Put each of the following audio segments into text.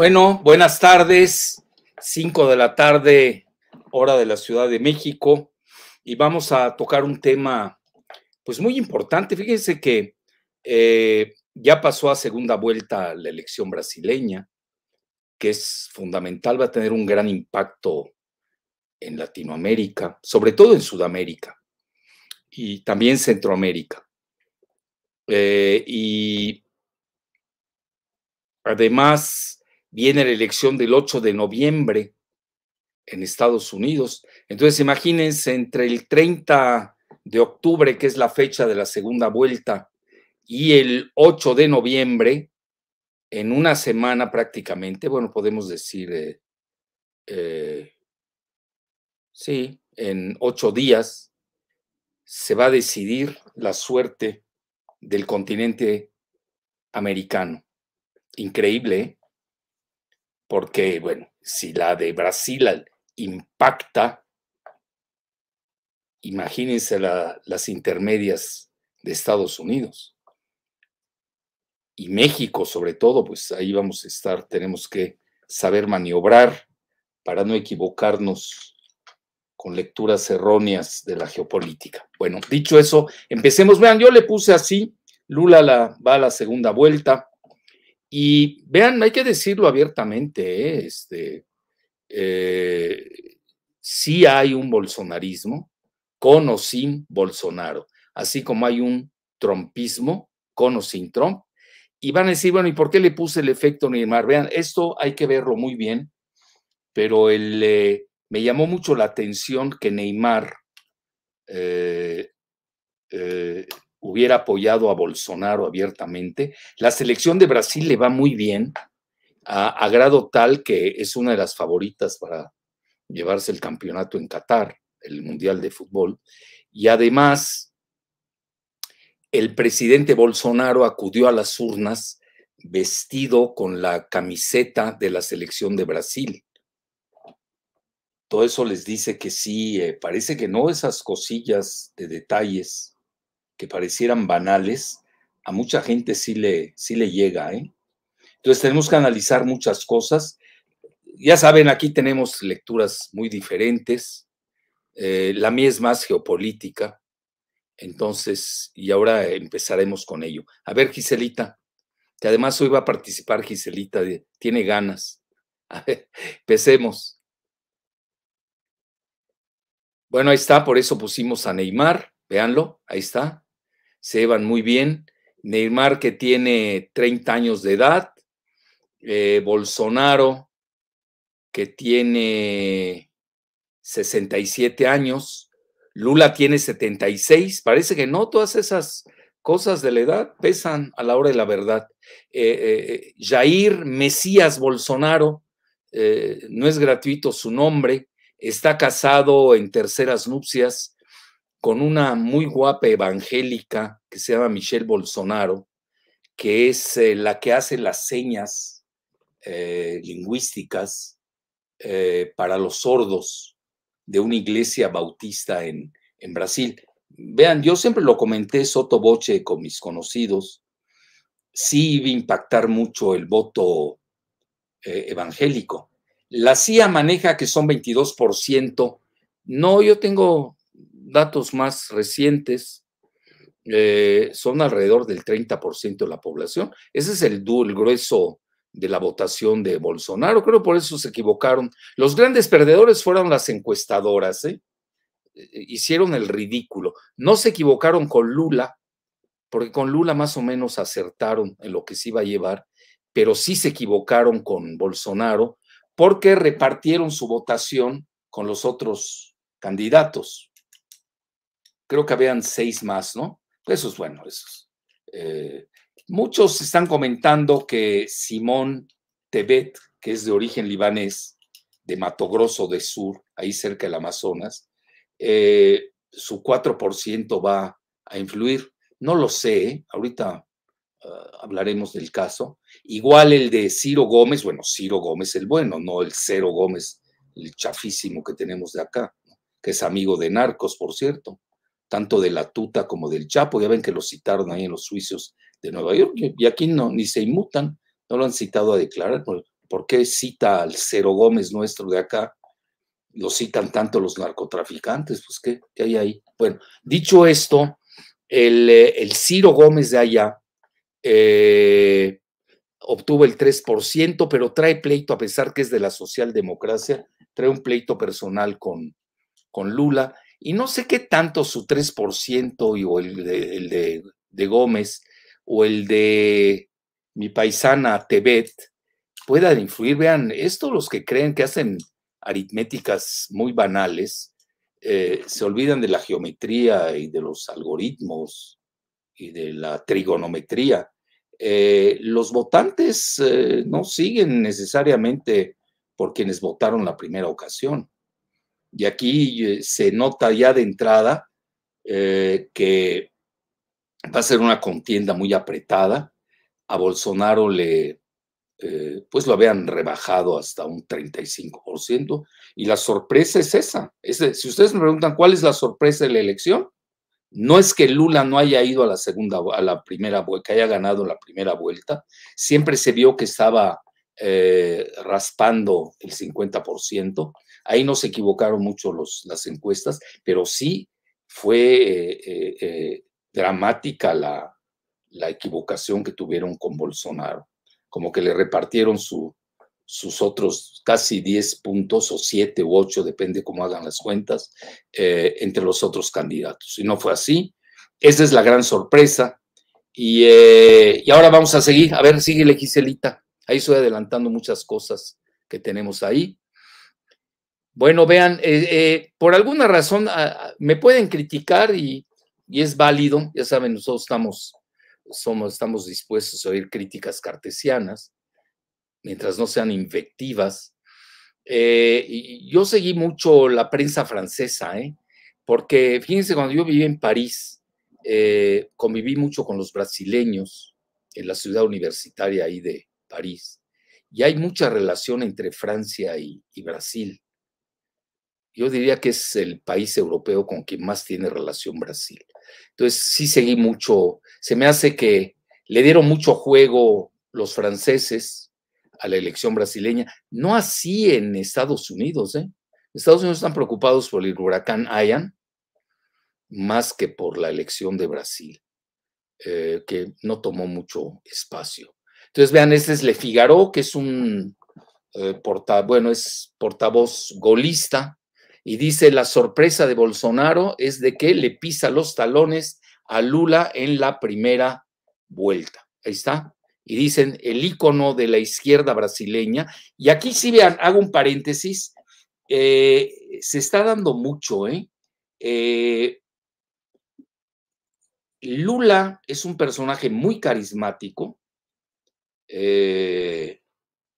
Bueno, buenas tardes, 5 de la tarde, hora de la Ciudad de México, y vamos a tocar un tema pues muy importante. Fíjense que eh, ya pasó a segunda vuelta la elección brasileña, que es fundamental, va a tener un gran impacto en Latinoamérica, sobre todo en Sudamérica y también Centroamérica. Eh, y además viene la elección del 8 de noviembre en Estados Unidos. Entonces, imagínense, entre el 30 de octubre, que es la fecha de la segunda vuelta, y el 8 de noviembre, en una semana prácticamente, bueno, podemos decir, eh, eh, sí, en ocho días, se va a decidir la suerte del continente americano. Increíble, ¿eh? porque, bueno, si la de Brasil impacta, imagínense las intermedias de Estados Unidos. Y México, sobre todo, pues ahí vamos a estar, tenemos que saber maniobrar para no equivocarnos con lecturas erróneas de la geopolítica. Bueno, dicho eso, empecemos. Vean, yo le puse así, Lula la, va a la segunda vuelta, y vean, hay que decirlo abiertamente, ¿eh? este, eh, sí hay un bolsonarismo con o sin Bolsonaro, así como hay un trompismo con o sin Trump. Y van a decir, bueno, ¿y por qué le puse el efecto Neymar? Vean, esto hay que verlo muy bien, pero el, eh, me llamó mucho la atención que Neymar hubiera apoyado a Bolsonaro abiertamente. La selección de Brasil le va muy bien, a, grado tal que es una de las favoritas para llevarse el campeonato en Qatar, el Mundial de Fútbol. Y además, el presidente Bolsonaro acudió a las urnas vestido con la camiseta de la selección de Brasil. Todo eso les dice que sí, eh, parece que no esas cosillas de detalles que parecieran banales, a mucha gente sí le, sí le llega. ¿eh? Entonces tenemos que analizar muchas cosas. Ya saben, aquí tenemos lecturas muy diferentes. Eh, la mía es más geopolítica. Entonces, y ahora empezaremos con ello. A ver, Giselita, que además hoy va a participar Giselita, tiene ganas. A empecemos. Bueno, ahí está, por eso pusimos a Neymar, véanlo, ahí está se llevan muy bien. Neymar que tiene 30 años de edad, eh, Bolsonaro que tiene 67 años, Lula tiene 76, parece que no, todas esas cosas de la edad pesan a la hora de la verdad. Eh, eh, Jair Mesías Bolsonaro, no es gratuito su nombre, está casado en terceras nupcias con una muy guapa evangélica que se llama Michelle Bolsonaro, que es la que hace las señas eh, lingüísticas eh, para los sordos de una iglesia bautista en, en, Brasil. Vean, yo siempre lo comenté soto voce con mis conocidos, sí iba a impactar mucho el voto evangélico. La CIA maneja que son 22%. No, yo tengo datos más recientes, eh, son alrededor del 30% de la población. Ese es el, el grueso de la votación de Bolsonaro. Creo por eso se equivocaron. Los grandes perdedores fueron las encuestadoras, ¿eh? Eh, hicieron el ridículo. No se equivocaron con Lula, porque con Lula más o menos acertaron en lo que se iba a llevar, pero sí se equivocaron con Bolsonaro porque repartieron su votación con los otros candidatos creo que habían seis más, ¿no? Eso es bueno, eso eh, muchos están comentando que Simón Tebet, que es de origen libanés, de Mato Grosso de Sur, ahí cerca del Amazonas, eh, su 4% va a influir. No lo sé, ¿eh? ahorita ah, hablaremos del caso. Igual el de Ciro Gómez, bueno, Ciro Gómez el bueno, no el Cero Gómez, el chafísimo que tenemos de acá, que es amigo de narcos, por cierto, tanto de la tuta como del Chapo. Ya ven que lo citaron ahí en los juicios de Nueva York y aquí no, ni se inmutan, no lo han citado a declarar. ¿Por, qué cita al Cero Gómez nuestro de acá? Lo citan tanto los narcotraficantes, pues ¿qué, qué hay ahí? Bueno, dicho esto, el, eh, el Ciro Gómez de allá eh, obtuvo el 3%, pero trae pleito, a pesar que es de la socialdemocracia, trae un pleito personal con, con Lula. Y no sé qué tanto su 3% y, o el, el de, de, Gómez o el de mi paisana Tebet puedan influir. Vean, esto los que creen que hacen aritméticas muy banales, eh, se olvidan de la geometría y de los algoritmos y de la trigonometría. Eh, los votantes eh, no siguen necesariamente por quienes votaron la primera ocasión. Y aquí se nota ya de entrada que va a ser una contienda muy apretada. A Bolsonaro le, eh, pues lo habían rebajado hasta un 35%. Y la sorpresa es esa. si ustedes me preguntan cuál es la sorpresa de la elección, no es que Lula no haya ido a la segunda, a la primera vuelta, que haya ganado la primera vuelta. Siempre se vio que estaba eh, raspando el 50%. Ahí no se equivocaron mucho los, las encuestas, pero sí fue eh, dramática la, la equivocación que tuvieron con Bolsonaro como que le repartieron su, sus otros casi 10 puntos o 7 u 8, depende cómo hagan las cuentas, eh, entre los otros candidatos. Y no fue así. Esa es la gran sorpresa. Y, eh, y ahora vamos a seguir. A ver, sigue Giselita. Ahí estoy adelantando muchas cosas que tenemos ahí. Bueno, vean, eh, por alguna razón me pueden criticar y, y es válido. Ya saben, nosotros estamos somos, estamos dispuestos a oír críticas cartesianas, mientras no sean invectivas. Eh, y yo seguí mucho la prensa francesa, ¿eh? porque fíjense, cuando yo viví en París, eh, conviví mucho con los brasileños en la ciudad universitaria ahí de París, y hay mucha relación entre Francia y Brasil. Yo diría que es el país europeo con quien más tiene relación Brasil. Entonces sí seguí mucho, se me hace que le dieron mucho juego los franceses a la elección brasileña, no así en Estados Unidos, ¿eh? Estados Unidos están preocupados por el huracán Ian más que por la elección de Brasil, eh, que no tomó mucho espacio. Entonces, vean, este es Le Figaro, que es un eh, es portavoz golista, y dice, la sorpresa de Bolsonaro es de que le pisa los talones a Lula en la primera vuelta. Ahí está. Y dicen el ícono de la izquierda brasileña. Y aquí sí vean, hago un paréntesis. Eh, se está dando mucho, ¿eh? ¿eh? Lula es un personaje muy carismático, eh,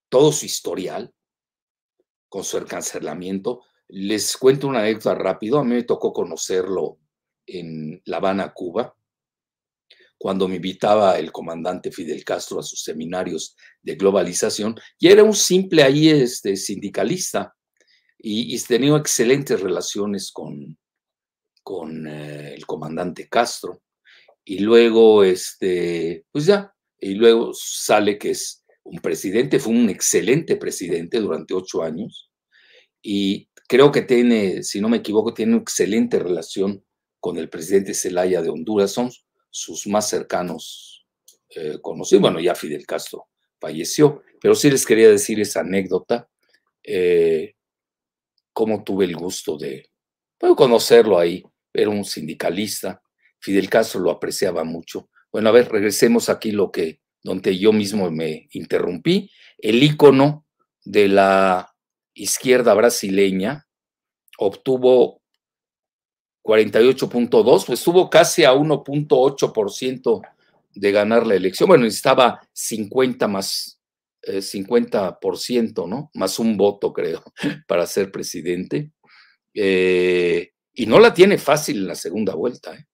todo su historial, con su encarcelamiento, les cuento una anécdota rápido. A mí me tocó conocerlo en La Habana, Cuba, cuando me invitaba el comandante Fidel Castro a sus seminarios de globalización, y era un simple ahí este, sindicalista, y, tenía excelentes relaciones con, con eh, el comandante Castro. Y luego, este, pues ya, y luego sale que es un presidente, fue un excelente presidente durante ocho años, y creo que tiene, si no me equivoco, tiene una excelente relación con el presidente Zelaya de Honduras, son sus más cercanos eh, conocidos. Bueno, ya Fidel Castro falleció, pero sí les quería decir esa anécdota, eh, cómo tuve el gusto de puedo conocerlo ahí, era un sindicalista, Fidel Castro lo apreciaba mucho. Bueno, a ver, regresemos aquí lo que, donde yo mismo me interrumpí, el ícono de la izquierda brasileña obtuvo 48.2, pues estuvo casi a 1.8% de ganar la elección. Bueno, estaba 50 más 50%, eh, ¿no? Más un voto, creo, para ser presidente. Eh, Y no la tiene fácil en la segunda vuelta. ¿eh?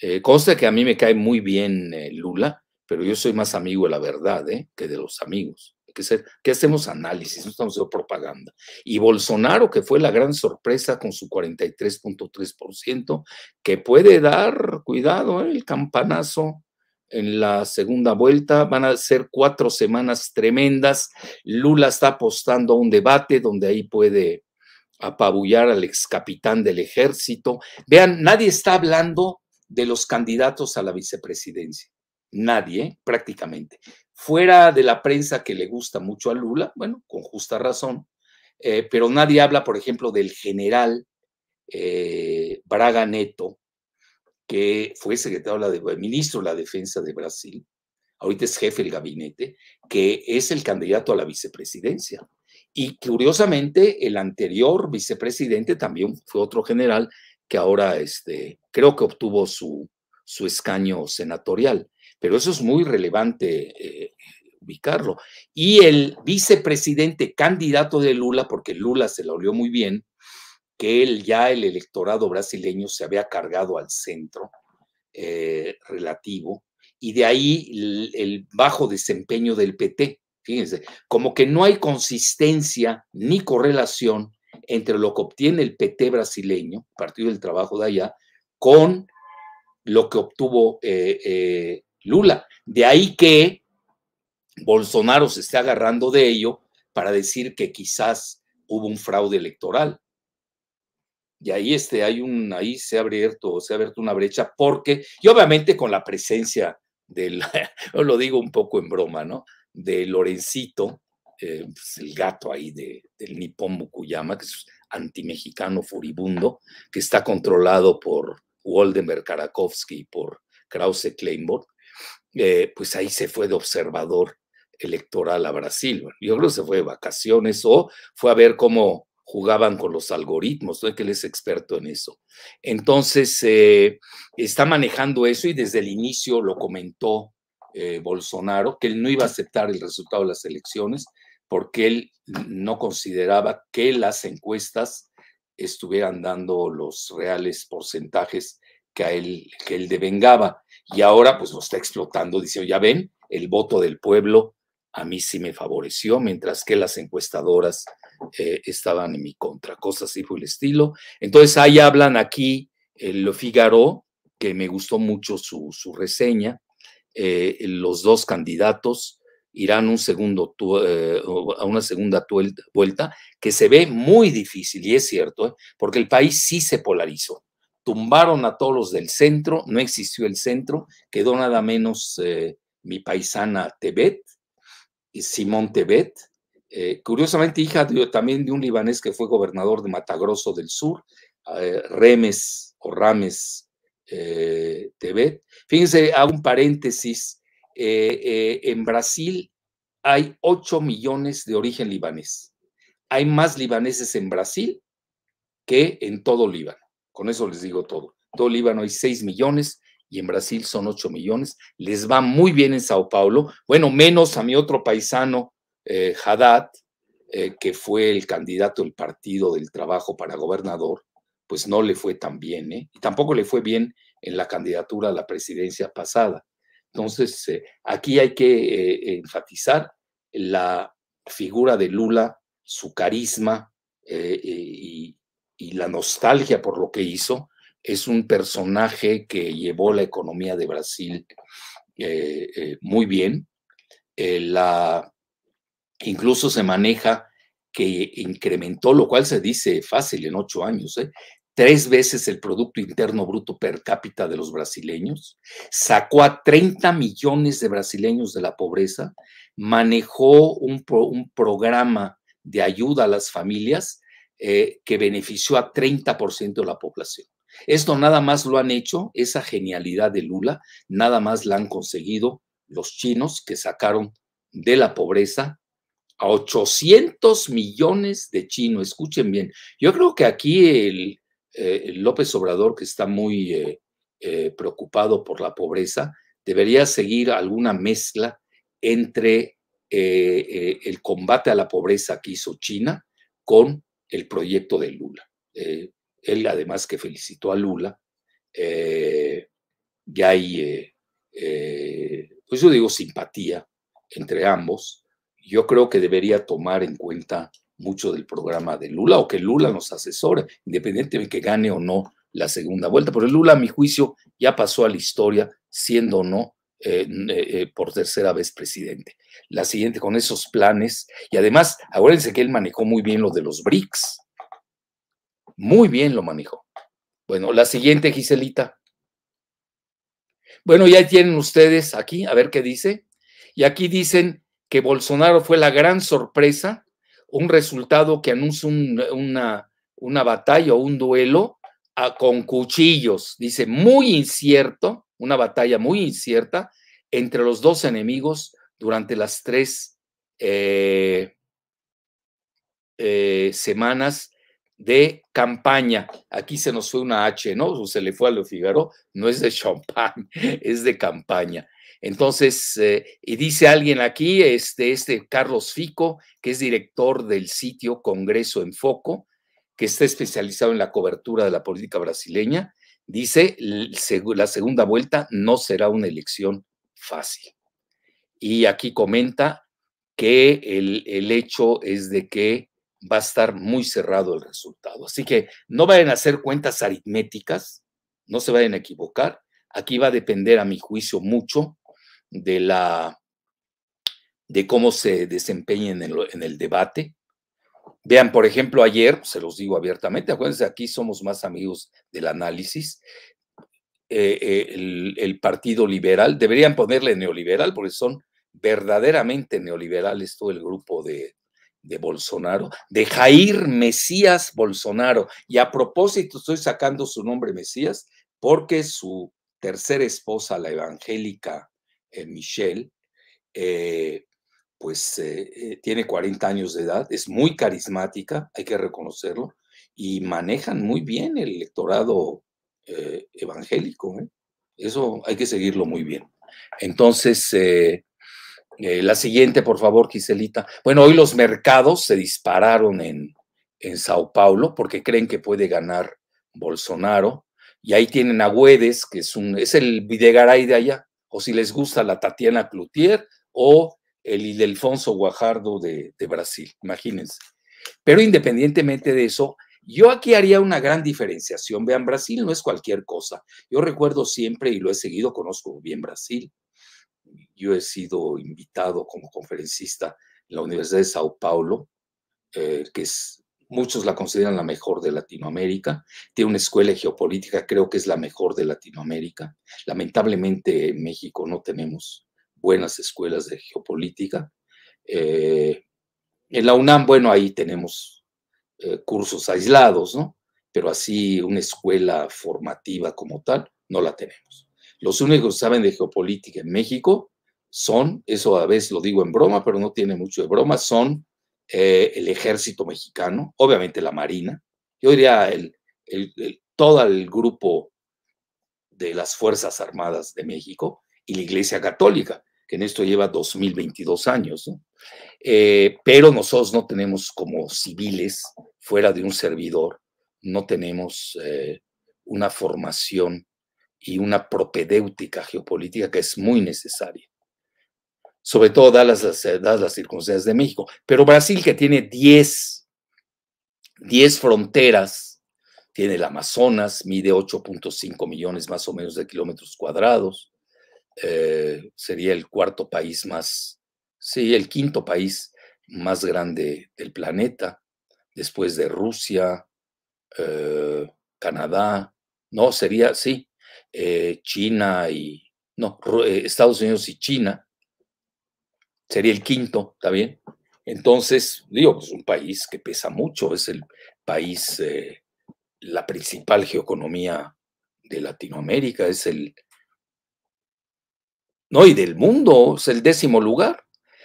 Eh, que a mí me cae muy bien eh, Lula, pero yo soy más amigo de la verdad que de los amigos. Que, ser, que hacemos análisis, no estamos haciendo propaganda. Y Bolsonaro, que fue la gran sorpresa con su 43.3%, que puede dar, cuidado, el campanazo en la segunda vuelta. Van a ser cuatro semanas tremendas. Lula está apostando a un debate donde ahí puede apabullar al ex capitán del ejército. Vean, nadie está hablando de los candidatos a la vicepresidencia. Nadie, prácticamente. Fuera de la prensa que le gusta mucho a Lula, bueno, con justa razón, eh, pero nadie habla, por ejemplo, del general eh, Braga Neto, que fue secretario de, ministro de la Defensa de Brasil, ahorita es jefe del gabinete, que es el candidato a la vicepresidencia. Y curiosamente, el anterior vicepresidente también fue otro general que ahora este, creo que obtuvo su, su escaño senatorial. Pero eso es muy relevante eh, ubicarlo. Y el vicepresidente candidato de Lula, porque Lula se lo olió muy bien, que él ya el electorado brasileño se había cargado al centro eh, relativo, y de ahí el, bajo desempeño del PT. Fíjense, como que no hay consistencia ni correlación entre lo que obtiene el PT brasileño, Partido del Trabajo de allá, con lo que obtuvo eh, eh, Lula. De ahí que Bolsonaro se esté agarrando de ello para decir que quizás hubo un fraude electoral. Y ahí, este, hay un, ahí se ha abierto, se ha abierto una brecha porque, y obviamente con la presencia del, lo digo un poco en broma, ¿no? De Lorencito, eh, pues, el gato ahí de, del Nippon Mukuyama, que es antimexicano furibundo, que está controlado por Waldenberg Karakowski y por Krause Kleinborg, eh, pues ahí se fue de observador electoral a Brasil. Yo creo que se fue de vacaciones o fue a ver cómo jugaban con los algoritmos, ¿no? que él es experto en eso. Entonces, eh, está manejando eso y desde el inicio lo comentó eh, Bolsonaro, que él no iba a aceptar el resultado de las elecciones porque él no consideraba que las encuestas estuvieran dando los reales porcentajes que a él, que él devengaba. Y ahora pues lo está explotando, dice, ya ven, el voto del pueblo a mí sí me favoreció, mientras que las encuestadoras eh, estaban en mi contra, cosas así fue el estilo. Entonces ahí hablan aquí el Figaro, que me gustó mucho su, reseña, eh, los dos candidatos irán un segundo eh, a una segunda vuelta que se ve muy difícil, y es cierto, porque el país sí se polarizó. Tumbaron a todos los del centro, no existió el centro, quedó nada menos mi paisana Tebet, Simón Tebet, eh, curiosamente hija también de un libanés que fue gobernador de Matagroso del Sur, eh, Remes o Rames eh, Tebet. Fíjense, hago un paréntesis, en Brasil hay 8 millones de origen libanés. Hay más libaneses en Brasil que en todo Líbano. Con eso les digo todo. Todo Líbano hay 6 millones y en Brasil son 8 millones. Les va muy bien en Sao Paulo. Bueno, menos a mi otro paisano, eh, Haddad, eh, que fue el candidato del Partido del Trabajo para gobernador, pues no le fue tan bien, ¿eh? Y tampoco le fue bien en la candidatura a la presidencia pasada. Entonces, eh, aquí hay que enfatizar la figura de Lula, su carisma y, y la nostalgia por lo que hizo, es un personaje que llevó la economía de Brasil eh, eh, muy bien. Eh, la, incluso se maneja que incrementó, lo cual se dice fácil en ocho años, tres veces el Producto Interno Bruto per cápita de los brasileños, sacó a 30 millones de brasileños de la pobreza, manejó un, un programa de ayuda a las familias que benefició a 30% de la población. Esto nada más lo han hecho, esa genialidad de Lula, nada más la han conseguido los chinos que sacaron de la pobreza a 800 millones de chinos. Escuchen bien, yo creo que aquí el, eh, López Obrador, que está muy eh, eh, preocupado por la pobreza, debería seguir alguna mezcla entre el combate a la pobreza que hizo China con el proyecto de Lula Él además que felicitó a Lula, eh, ya hay, eh, eh, pues yo digo, simpatía entre ambos. Yo creo que debería tomar en cuenta mucho del programa de Lula o que Lula nos asesore, independientemente de que gane o no la segunda vuelta. Pero Lula, a mi juicio, ya pasó a la historia siendo o no por tercera vez presidente. La siguiente, con esos planes, y además, acuérdense que él manejó muy bien lo de los BRICS. Muy bien lo manejó. Bueno, la siguiente, Giselita. Bueno, ya tienen ustedes aquí, a ver qué dice. Y aquí dicen que Bolsonaro fue la gran sorpresa, un resultado que anuncia una, una batalla o un duelo con cuchillos. Dice, muy incierto, una batalla muy incierta entre los dos enemigos durante las tres eh, eh, semanas de campaña. Aquí se nos fue una H, ¿no? Se le fue a lo Figaro, no es de champagne, es de campaña. Entonces, eh, y dice alguien aquí, este, este Carlos Fico, que es director del sitio Congreso en Foco, que está especializado en la cobertura de la política brasileña, dice, la segunda vuelta no será una elección fácil. Y aquí comenta que el, el hecho es de que va a estar muy cerrado el resultado. Así que no vayan a hacer cuentas aritméticas, no se vayan a equivocar. Aquí va a depender, a mi juicio, mucho de la de cómo se desempeñen en, en el debate. Vean, por ejemplo, ayer, se los digo abiertamente, acuérdense, aquí somos más amigos del análisis. Eh, eh, el, Partido Liberal, deberían ponerle neoliberal porque son verdaderamente neoliberales todo el grupo de, de Bolsonaro, de Jair Mesías Bolsonaro. Y a propósito, estoy sacando su nombre Mesías porque su tercera esposa, la evangélica eh, Michelle, eh, pues eh, tiene 40 años de edad, es muy carismática, hay que reconocerlo, y manejan muy bien el electorado evangélico. Eso hay que seguirlo muy bien. Entonces, eh, la siguiente, por favor, Giselita. Bueno, hoy los mercados se dispararon en, en Sao Paulo porque creen que puede ganar Bolsonaro. Y ahí tienen a Güedes, que es, un, es el Videgaray de allá, o si les gusta la Tatiana Cloutier o el Ildefonso Guajardo de, Brasil, imagínense. Pero independientemente de eso, yo aquí haría una gran diferenciación. Vean, Brasil no es cualquier cosa. Yo recuerdo siempre, y lo he seguido, conozco bien Brasil, yo he sido invitado como conferencista en la Universidad de Sao Paulo, eh, que es, muchos la consideran la mejor de Latinoamérica. Tiene una escuela de geopolítica, creo que es la mejor de Latinoamérica. Lamentablemente en México no tenemos buenas escuelas de geopolítica. Eh, en la UNAM, bueno, ahí tenemos eh, cursos aislados, ¿no? Pero así una escuela formativa como tal, no la tenemos. Los únicos que saben de geopolítica en México son, eso a veces lo digo en broma, pero no tiene mucho de broma, son eh, el ejército mexicano, obviamente la Marina, yo diría el, todo el grupo de las Fuerzas Armadas de México y la Iglesia Católica, que en esto lleva 2022 años. Eh, pero nosotros no tenemos como civiles, fuera de un servidor, no tenemos eh, una formación y una propedéutica geopolítica que es muy necesaria, sobre todo dadas las, dadas las circunstancias de México. Pero Brasil, que tiene 10, 10 fronteras, tiene el Amazonas, mide 8.5 millones más o menos de kilómetros cuadrados, eh, sería el cuarto país más, sí, el quinto país más grande del planeta, después de Rusia, eh, Canadá, no, sería, sí, eh, China y, no, Estados Unidos y China, sería el quinto, ¿está bien? Entonces, digo, pues un país que pesa mucho, es el país, la principal geoeconomía de Latinoamérica, es el, no, y del mundo, es el décimo lugar.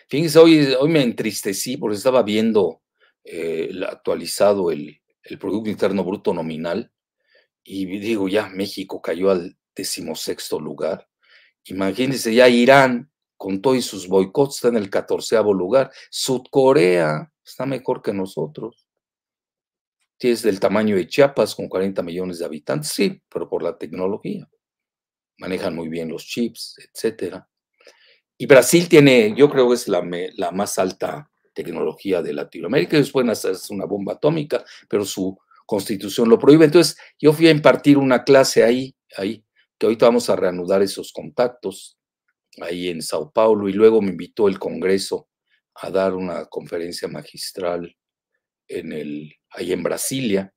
Fíjense, hoy, hoy me entristecí porque estaba viendo actualizado el, el Producto Interno Bruto nominal y digo, ya México cayó al decimosexto lugar. Imagínense, ya Irán, con todos sus boicots, está en el catorceavo lugar. Sudcorea está mejor que nosotros. es del tamaño de Chiapas con 40 millones de habitantes, sí, pero por la tecnología. Manejan muy bien los chips, etcétera. Y Brasil tiene, yo creo que es la, más alta tecnología de Latinoamérica. Ellos pueden hacer una bomba atómica, pero su constitución lo prohíbe. Entonces, yo fui a impartir una clase ahí, ahí, que ahorita vamos a reanudar esos contactos ahí en Sao Paulo y luego me invitó el Congreso a dar una conferencia magistral en el, ahí en Brasilia,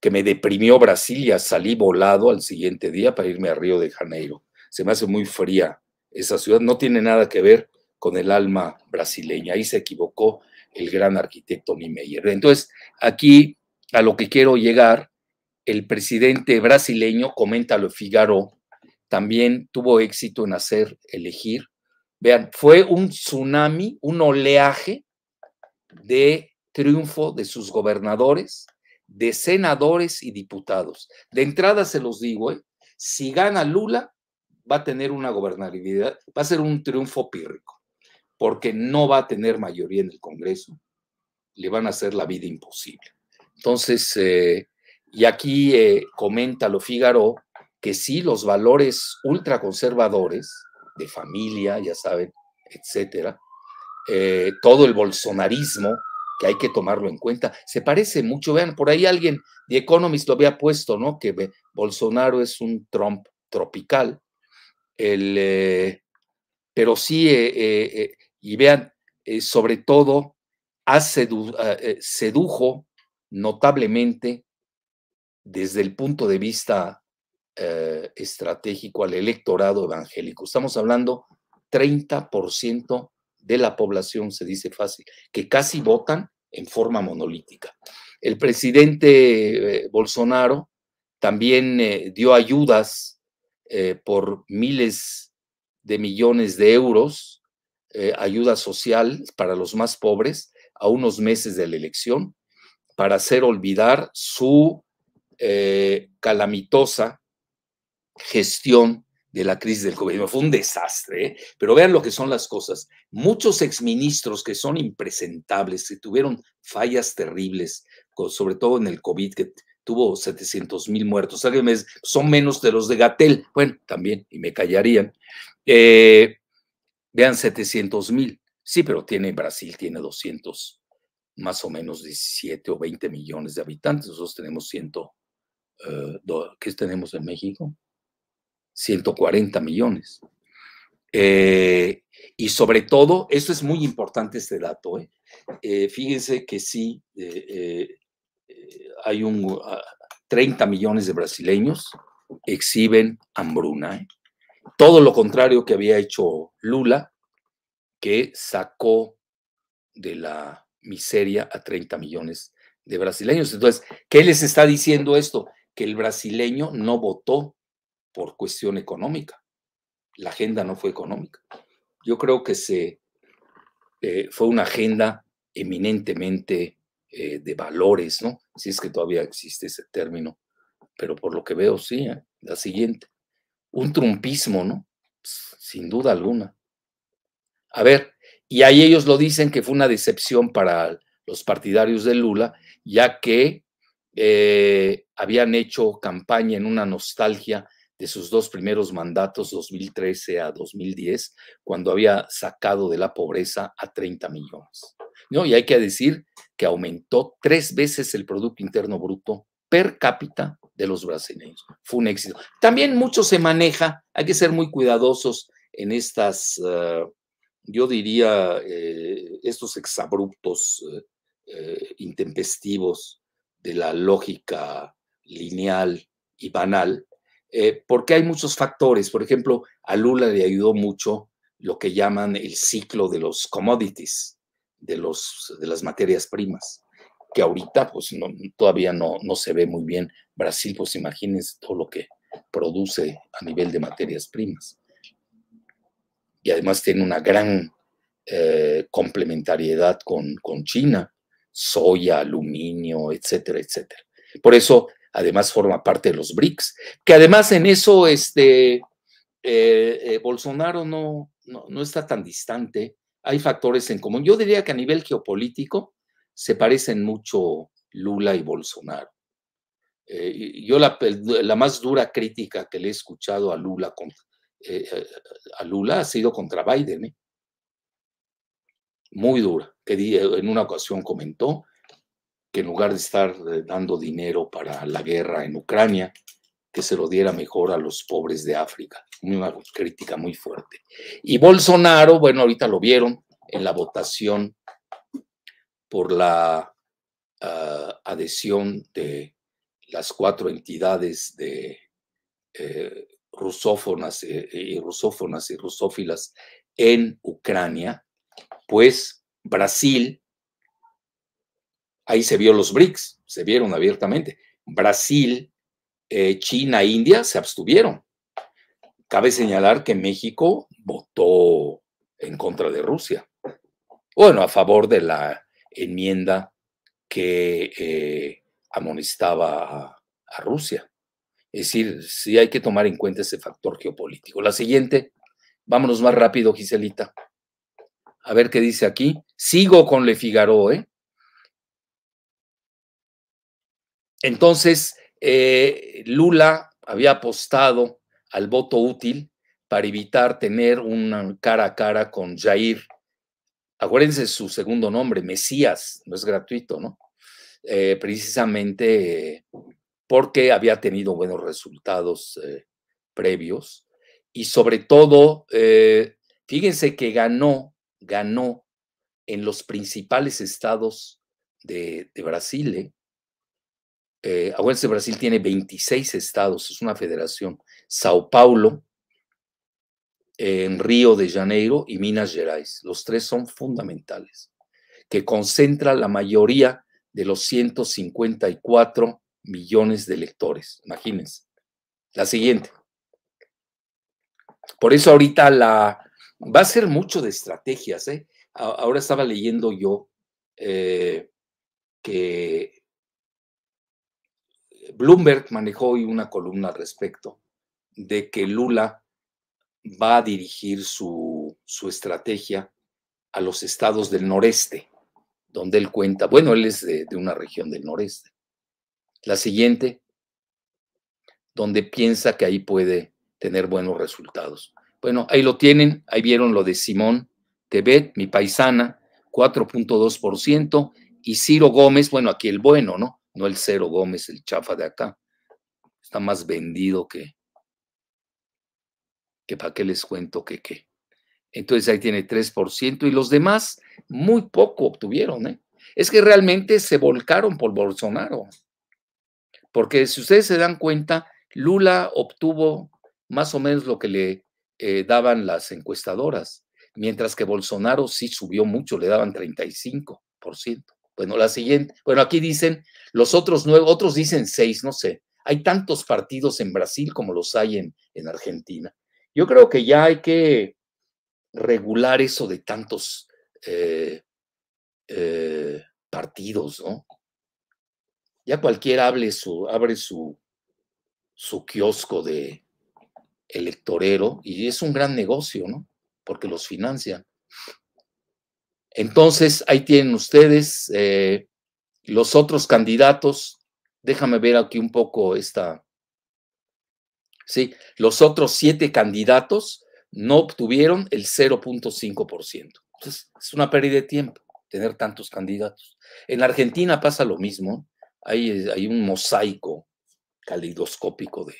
que me deprimió Brasilia, salí volado al siguiente día para irme a Río de Janeiro. Se me hace muy fría esa ciudad, no tiene nada que ver con el alma brasileña, ahí se equivocó el gran arquitecto Niemeyer. Entonces, aquí a lo que quiero llegar, el presidente brasileño, comenta lo Figaro, también tuvo éxito en hacer elegir. Vean, fue un tsunami, un oleaje de triunfo de sus gobernadores, de senadores y diputados. De entrada se los digo, ¿eh? si gana Lula, va a tener una gobernabilidad, va a ser un triunfo pírrico, porque no va a tener mayoría en el Congreso, le van a hacer la vida imposible. Entonces, eh, y aquí eh, comenta lo Figaro que sí, los valores ultraconservadores de familia, ya saben, etcétera, todo el bolsonarismo, que hay que tomarlo en cuenta. Se parece mucho, vean, por ahí alguien, The Economist lo había puesto, ¿no? Que Bolsonaro es un Trump tropical, el, pero sí, y vean, sobre todo, ha sedujo notablemente desde el punto de vista eh, estratégico al electorado evangélico. Estamos hablando 30% de la población, se dice fácil, que casi votan en forma monolítica. El presidente eh, Bolsonaro también eh, dio ayudas por miles de millones de euros, ayuda social para los más pobres, a unos meses de la elección, para hacer olvidar su eh, calamitosa gestión de la crisis del gobierno. Fue un desastre, ¿eh? pero vean lo que son las cosas. Muchos exministros que son impresentables, que tuvieron fallas terribles, sobre todo en el COVID, que tuvo 700 mil muertos. Son menos de los de Gatel. Bueno, también, y me callarían. Eh, vean, 700 mil. Sí, pero tiene Brasil, tiene 200 más o menos 17 o 20 millones de habitantes. Nosotros tenemos 100, eh, ¿qué tenemos en México? 140 millones. Eh, y sobre todo, eso es muy importante este dato. ¿eh? fíjense que sí, hay un 30 ah, millones de brasileños exhiben hambruna. Todo lo contrario que había hecho Lula, que sacó de la miseria a 30 millones de brasileños. Entonces, ¿qué les está diciendo esto? Que el brasileño no votó por cuestión económica. La agenda no fue económica. Yo creo que se, eh, fue una agenda eminentemente eh, de valores, ¿no? Si es que todavía existe ese término, pero por lo que veo, sí, ¿eh? la siguiente. Un trumpismo, ¿no? Sin duda alguna. A ver, y ahí ellos lo dicen que fue una decepción para los partidarios de Lula, ya que eh, habían hecho campaña en una nostalgia de sus dos primeros mandatos, 2013 a 2010, cuando había sacado de la pobreza a 30 millones. ¿no? Y hay que decir que aumentó tres veces el Producto Interno Bruto per cápita de los brasileños. Fue un éxito. También mucho se maneja, hay que ser muy cuidadosos en estas ah, yo diría, eh, estos exabruptos eh, eh, intempestivos de la lógica lineal y banal, porque hay muchos factores. Por ejemplo, a Lula le ayudó mucho lo que llaman el ciclo de los commodities, de, los, de las materias primas, que ahorita pues todavía no, no se ve muy bien. Brasil, pues imagínense todo lo que produce a nivel de materias primas y además tiene una gran eh, complementariedad con, con China, soya, aluminio, etcétera, etcétera. Por eso, además, forma parte de los BRICS, que además en eso este, eh, eh, Bolsonaro no, no, no, está tan distante. Hay factores en común. Yo diría que a nivel geopolítico se parecen mucho Lula y Bolsonaro. Eh, yo la, la, más dura crítica que le he escuchado a Lula, a Lula ha sido contra Biden. Muy dura. Que en una ocasión comentó que en lugar de estar dando dinero para la guerra en Ucrania, que se lo diera mejor a los pobres de África. Una crítica muy fuerte. Y Bolsonaro, bueno, ahorita lo vieron en la votación por la ah, adhesión de las cuatro entidades de eh, rusófonas eh, y rusófonas y rusófilas en Ucrania, pues Brasil, ahí se vio los BRICS, se vieron abiertamente. Brasil, eh, China India se abstuvieron. Cabe señalar que México votó en contra de Rusia. Bueno, a favor de la enmienda que eh, amonestaba a, a, Rusia. Es decir, sí hay que tomar en cuenta ese factor geopolítico. La siguiente, vámonos más rápido, Giselita. A ver qué dice aquí. Sigo con Le Figaro, ¿eh? Entonces, eh, Lula había apostado al voto útil para evitar tener una cara a cara con Jair. Acuérdense su segundo nombre, Mesías, no es gratuito, ¿no? Eh, precisamente porque había tenido buenos resultados eh, previos y sobre todo, fíjense que ganó, ganó en los principales estados de, de Brasil, eh, acuérdense, Brasil tiene 26 estados, es una federación. Sao Paulo, en Río de Janeiro y Minas Gerais. Los tres son fundamentales, que concentra la mayoría de los 154 millones de electores. Imagínense. La siguiente. Por eso ahorita la va a ser mucho de estrategias. ¿eh? Ahora estaba leyendo yo eh, que Bloomberg manejó hoy una columna al respecto de que Lula va a dirigir su, estrategia a los estados del noreste, donde él cuenta, bueno, él es de, de una región del noreste. La siguiente, donde piensa que ahí puede tener buenos resultados. Bueno, ahí lo tienen, ahí vieron lo de Simón Tebet, mi paisana, 4.2%, y Ciro Gómez, bueno, aquí el bueno, ¿no? No el Cero Gómez, el chafa de acá. Está más vendido que, que para qué les cuento que qué. Entonces ahí tiene 3% y los demás muy poco obtuvieron. ¿eh? Es que realmente se volcaron por Bolsonaro. Porque si ustedes se dan cuenta, Lula obtuvo más o menos lo que le eh, daban las encuestadoras, mientras que Bolsonaro sí subió mucho, le daban 35%. Bueno, la siguiente, bueno, aquí dicen los otros nueve, otros dicen seis, no sé. Hay tantos partidos en Brasil como los hay en, en Argentina. Yo creo que ya hay que regular eso de tantos eh, eh, partidos, ¿no? Ya cualquiera hable su, abre su, su kiosco de electorero y es un gran negocio, ¿no? Porque los financian. Entonces, ahí tienen ustedes eh, los otros candidatos. Déjame ver aquí un poco esta. Sí, los otros siete candidatos no obtuvieron el 0.5%. Entonces, es una pérdida de tiempo tener tantos candidatos. En Argentina pasa lo mismo. Hay, hay un mosaico caleidoscópico de,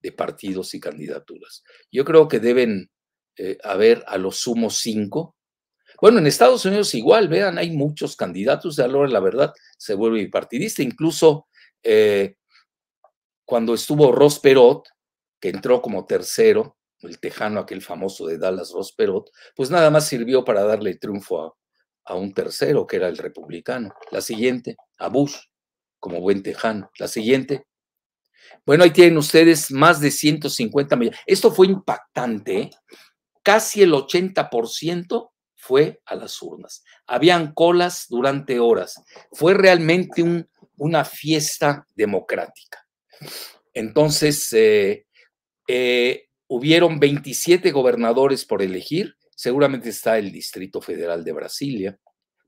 de, partidos y candidaturas. Yo creo que deben eh, haber a los sumos cinco bueno, en Estados Unidos igual, vean, hay muchos candidatos, de ahora la verdad se vuelve bipartidista. Incluso eh, cuando estuvo Ross Perot, que entró como tercero, el tejano aquel famoso de Dallas, Ross Perot, pues nada más sirvió para darle triunfo a, a un tercero, que era el republicano. La siguiente, a Bush, como buen tejano. La siguiente. Bueno, ahí tienen ustedes más de 150 millones. Esto fue impactante, ¿eh? casi el 80% fue a las urnas. Habían colas durante horas. Fue realmente un, una fiesta democrática. Entonces, eh, eh, hubieron 27 gobernadores por elegir. Seguramente está el Distrito Federal de Brasilia,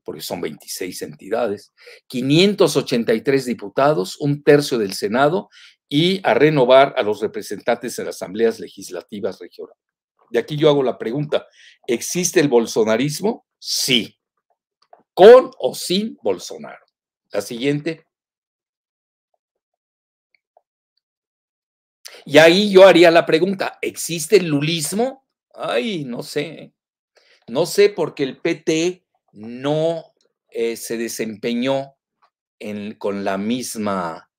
porque son 26 entidades, 583 diputados, un tercio del Senado y a renovar a los representantes en las asambleas legislativas regionales. De aquí yo hago la pregunta, ¿existe el bolsonarismo? Sí, con o sin Bolsonaro. La siguiente. Y ahí yo haría la pregunta, ¿existe el lulismo? Ay, no sé. No sé porque el PT no eh, se desempeñó con la misma,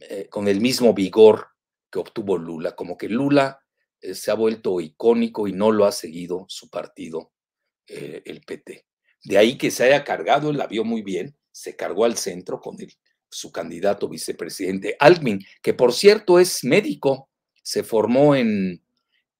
eh, con el mismo vigor que obtuvo Lula. Como que Lula eh, se ha vuelto icónico y no lo ha seguido su partido, el PT. De ahí que se haya cargado, la vio muy bien, se cargó al centro con su candidato vicepresidente Alvin, que por cierto es médico, se formó en,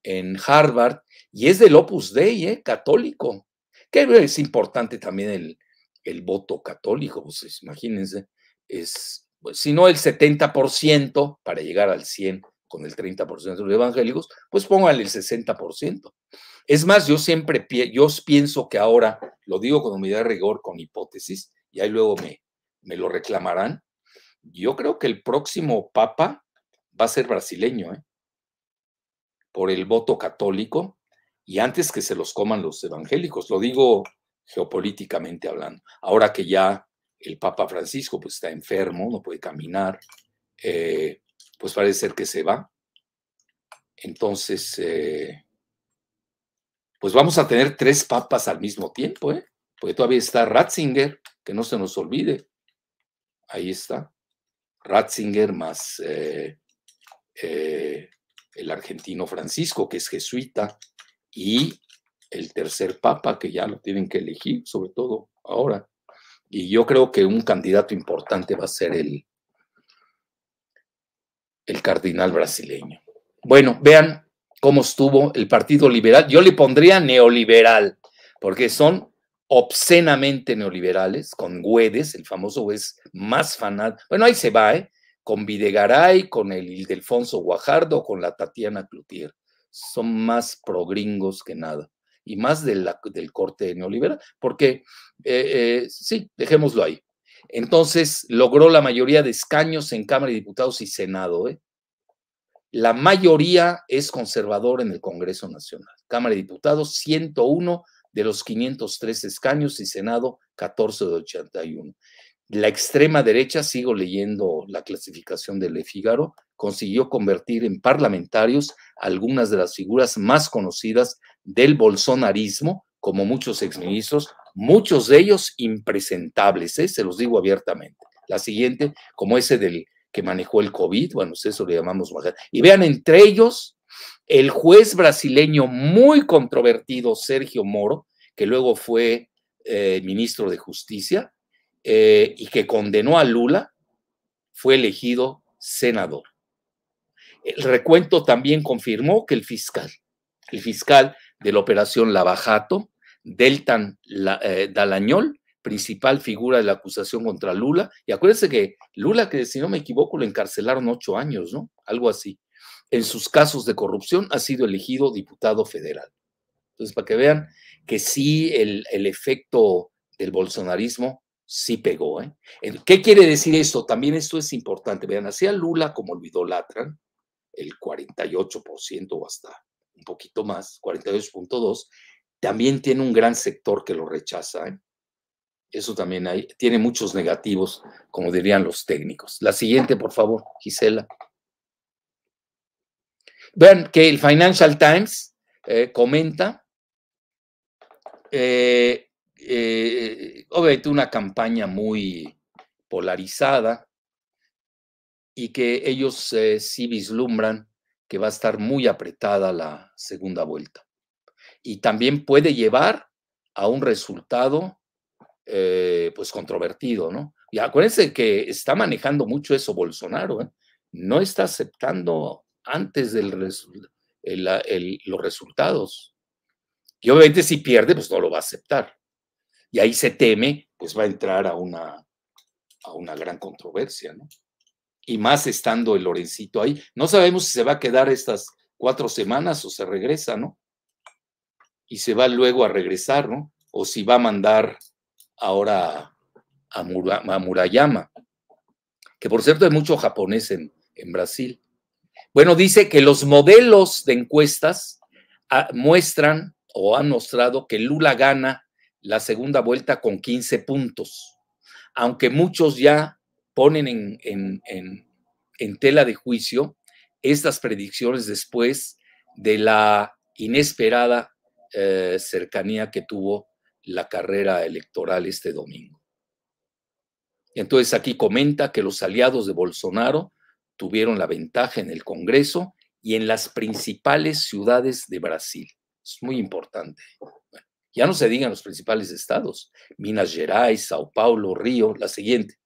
en Harvard y es del Opus Dei, ¿eh? católico, que es importante también el, el voto católico, pues imagínense, es, pues, si no el 70% para llegar al 100 con el 30% de los evangélicos, pues pónganle el 60%. Es más, yo siempre yo pienso que ahora, lo digo con humildad de rigor, con hipótesis, y ahí luego me, me lo reclamarán, yo creo que el próximo papa va a ser brasileño, ¿eh? por el voto católico, y antes que se los coman los evangélicos, lo digo geopolíticamente hablando. Ahora que ya el Papa Francisco pues, está enfermo, no puede caminar, eh, pues parece ser que se va. Entonces, eh, pues vamos a tener tres papas al mismo tiempo, ¿eh? Porque todavía está Ratzinger, que no se nos olvide. Ahí está. Ratzinger más eh, el argentino Francisco, que es jesuita, y el tercer papa que ya lo tienen que elegir, sobre todo ahora. Y yo creo que un candidato importante va a ser el, el cardinal brasileño. Bueno, vean cómo estuvo el Partido Liberal. Yo le pondría neoliberal, porque son obscenamente neoliberales, con Güedes, el famoso Güedes más fanal. Bueno, ahí se va, ¿eh? Con Videgaray, con el Ildefonso Guajardo, con la Tatiana Cloutier. Son más progringos que nada y más del corte neoliberal, porque eh, eh, sí, dejémoslo ahí. Entonces logró la mayoría de escaños en Cámara de Diputados y Senado. ¿eh? La mayoría es conservador en el Congreso Nacional. Cámara de Diputados, 101 de los 503 escaños y Senado, 14 de 81. La extrema derecha, sigo leyendo la clasificación de Le Figaro, consiguió convertir en parlamentarios algunas de las figuras más conocidas del bolsonarismo, como muchos exministros, muchos de ellos impresentables, ¿eh? se los digo abiertamente. La siguiente, como ese del que manejó el COVID, bueno, pues eso le llamamos Y vean, entre ellos, el juez brasileño muy controvertido, Sergio Moro, que luego fue eh, ministro de Justicia, eh, y que condenó a Lula, fue elegido senador. El recuento también confirmó que el fiscal, el fiscal de la operación Lavajato, Deltan eh, Dalañol, principal figura de la acusación contra Lula, y acuérdense que Lula, que si no me equivoco, lo encarcelaron ocho años, ¿no? Algo así. En sus casos de corrupción ha sido elegido diputado federal. Entonces, para que vean que sí, el, el efecto del bolsonarismo sí pegó. ¿eh? ¿Qué quiere decir esto? También esto es importante. Vean, así a Lula como lo idolatran, el 48% o hasta un poquito más, 48.2, también tiene un gran sector que lo rechaza. ¿eh? Eso también hay, tiene muchos negativos, como dirían los técnicos. La siguiente, por favor, Gisela. Vean que el Financial Times eh, comenta eh, obviamente una campaña muy polarizada y que ellos sí vislumbran que va a estar muy apretada la segunda vuelta. Y también puede llevar a un resultado eh, pues controvertido, ¿no? Y acuérdense que está manejando mucho eso Bolsonaro, ¿eh? no está aceptando antes del los resultados. Y obviamente si pierde, pues no lo va a aceptar. Y ahí se teme, pues va a entrar a una, a una gran controversia, ¿no? Y más estando el Lorencito ahí. No sabemos si se va a quedar estas cuatro semanas o se regresa, ¿no? Y se va luego a regresar, ¿no? O si va a mandar ahora a, Murayama, que por cierto hay mucho japonés en, Brasil. Bueno, dice que los modelos de encuestas ah, muestran o han mostrado que Lula gana la segunda vuelta con 15 puntos, aunque muchos ya ponen en, en tela de juicio estas predicciones después de la inesperada eh, cercanía que tuvo la carrera electoral este domingo. Entonces aquí comenta que los aliados de Bolsonaro tuvieron la ventaja en el Congreso y en las principales ciudades de Brasil. Es muy importante. ya no se digan los principales estados, Minas Gerais, Sao Paulo, Río, la siguiente.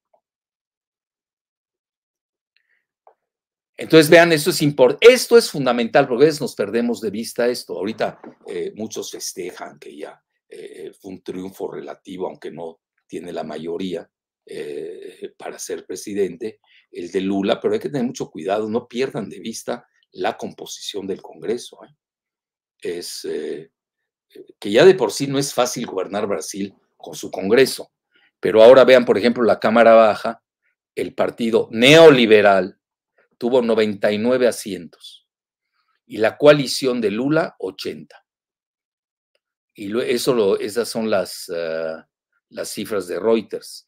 Entonces, vean, esto es importante. Esto es fundamental, porque a veces nos perdemos de vista esto. Ahorita eh, muchos festejan que ya eh, fue un triunfo relativo, aunque no tiene la mayoría eh, para ser presidente, el de Lula, pero hay que tener mucho cuidado, no pierdan de vista la composición del Congreso. Es que ya de por sí no es fácil gobernar Brasil con su Congreso, pero ahora vean, por ejemplo, la Cámara Baja, el partido neoliberal, tuvo 99 asientos y la coalición de Lula 80. Y eso esas son las, ah, las cifras de Reuters.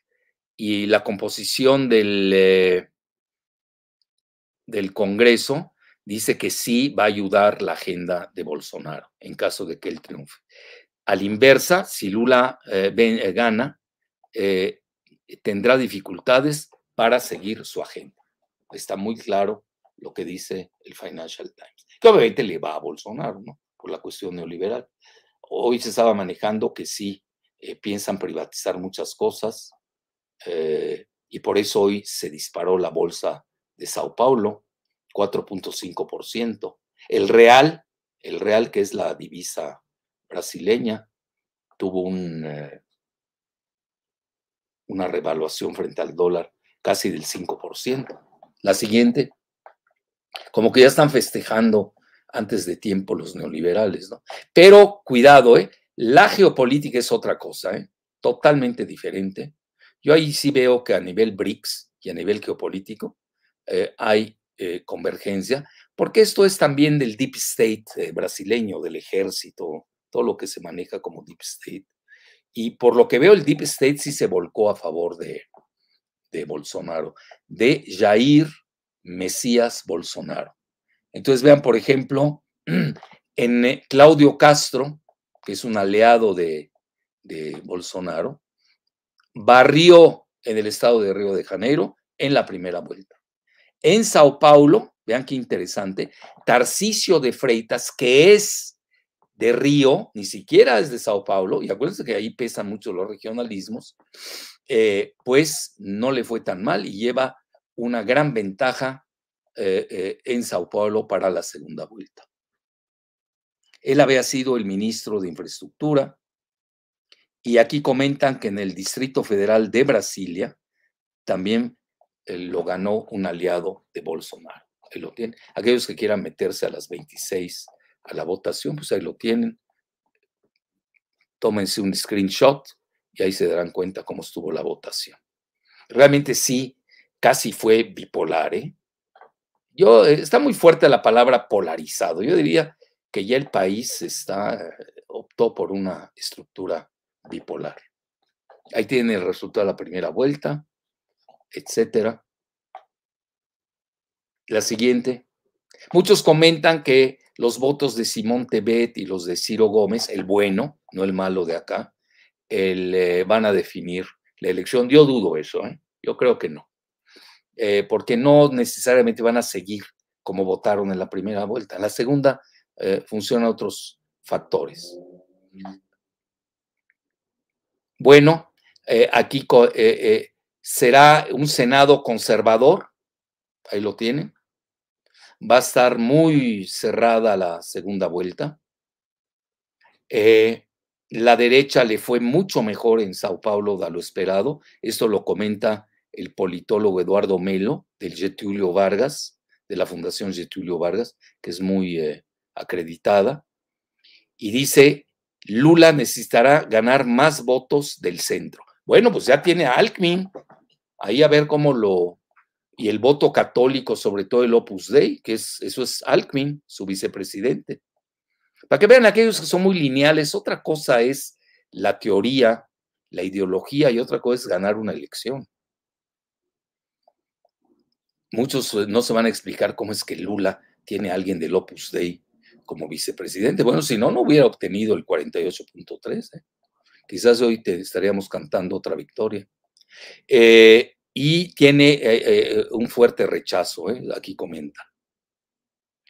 Y la composición del, eh, del Congreso dice que sí va a ayudar la agenda de Bolsonaro en caso de que él triunfe. Al inversa, si Lula eh, eh, gana, tendrá dificultades para seguir su agenda está muy claro lo que dice el Financial Times, que obviamente le va a Bolsonaro, ¿no? Por la cuestión neoliberal. Hoy se estaba manejando que sí eh, piensan privatizar muchas cosas eh, y por eso hoy se disparó la bolsa de Sao Paulo, 4.5%. El real, el real que es la divisa brasileña, tuvo un, eh, una revaluación frente al dólar casi del 5%. La siguiente, como que ya están festejando antes de tiempo los neoliberales, ¿no? Pero cuidado, ¿eh? La geopolítica es otra cosa, ¿eh? Totalmente diferente. Yo ahí sí veo que a nivel BRICS y a nivel geopolítico eh, hay eh, convergencia, porque esto es también del deep state eh, brasileño, del ejército, todo lo que se maneja como deep state. Y por lo que veo, el deep state sí se volcó a favor de, de Bolsonaro, de Jair Mesías Bolsonaro. Entonces vean, por ejemplo, en eh, Claudio Castro, que es un aliado de, de Bolsonaro, barrió en el estado de Río de Janeiro en la primera vuelta. En Sao Paulo, vean qué interesante, Tarcisio de Freitas, que es de Río, ni siquiera es de Sao Paulo, y acuérdense que ahí pesan mucho los regionalismos, eh, pues no le fue tan mal y lleva una gran ventaja eh, eh, en Sao Paulo para la segunda vuelta. Él había sido el ministro de Infraestructura y aquí comentan que en el Distrito Federal de Brasilia también lo ganó un aliado de Bolsonaro. Ahí lo tienen. Aquellos que quieran meterse a las 26 a la votación, pues ahí lo tienen. Tómense un screenshot y ahí se darán cuenta cómo estuvo la votación. Realmente sí, casi fue bipolar. ¿eh? Yo, eh, está muy fuerte la palabra polarizado. Yo diría que ya el país está, optó por una estructura bipolar. Ahí tiene el resultado de la primera vuelta, etcétera. La siguiente. Muchos comentan que los votos de Simón Tebet y los de Ciro Gómez, el bueno, no el malo de acá, el, eh, van a definir la elección. Yo dudo eso, ¿eh? yo creo que no, eh, porque no necesariamente van a seguir como votaron en la primera vuelta. En la segunda funcionan otros factores. Bueno, aquí será un Senado conservador, ahí lo tienen. Va a estar muy cerrada la segunda vuelta. Eh, la derecha le fue mucho mejor en Sao Paulo de lo esperado. Esto lo comenta el politólogo Eduardo Melo del Getulio Vargas, de la Fundación Getulio Vargas, que es muy eh, acreditada. Y dice, Lula necesitará ganar más votos del centro. Bueno, pues ya tiene a Alckmin, ahí a ver cómo lo, y el voto católico, sobre todo el Opus Dei, que es, eso es Alckmin, su vicepresidente. Para que vean aquellos que son muy lineales, otra cosa es la teoría, la ideología y otra cosa es ganar una elección. Muchos eh, no se van a explicar cómo es que Lula tiene a alguien del Opus Dei como vicepresidente. Bueno, si no, no hubiera obtenido el 48.3. ¿eh? Quizás hoy te estaríamos cantando otra victoria. Eh, y tiene un fuerte rechazo, aquí comenta.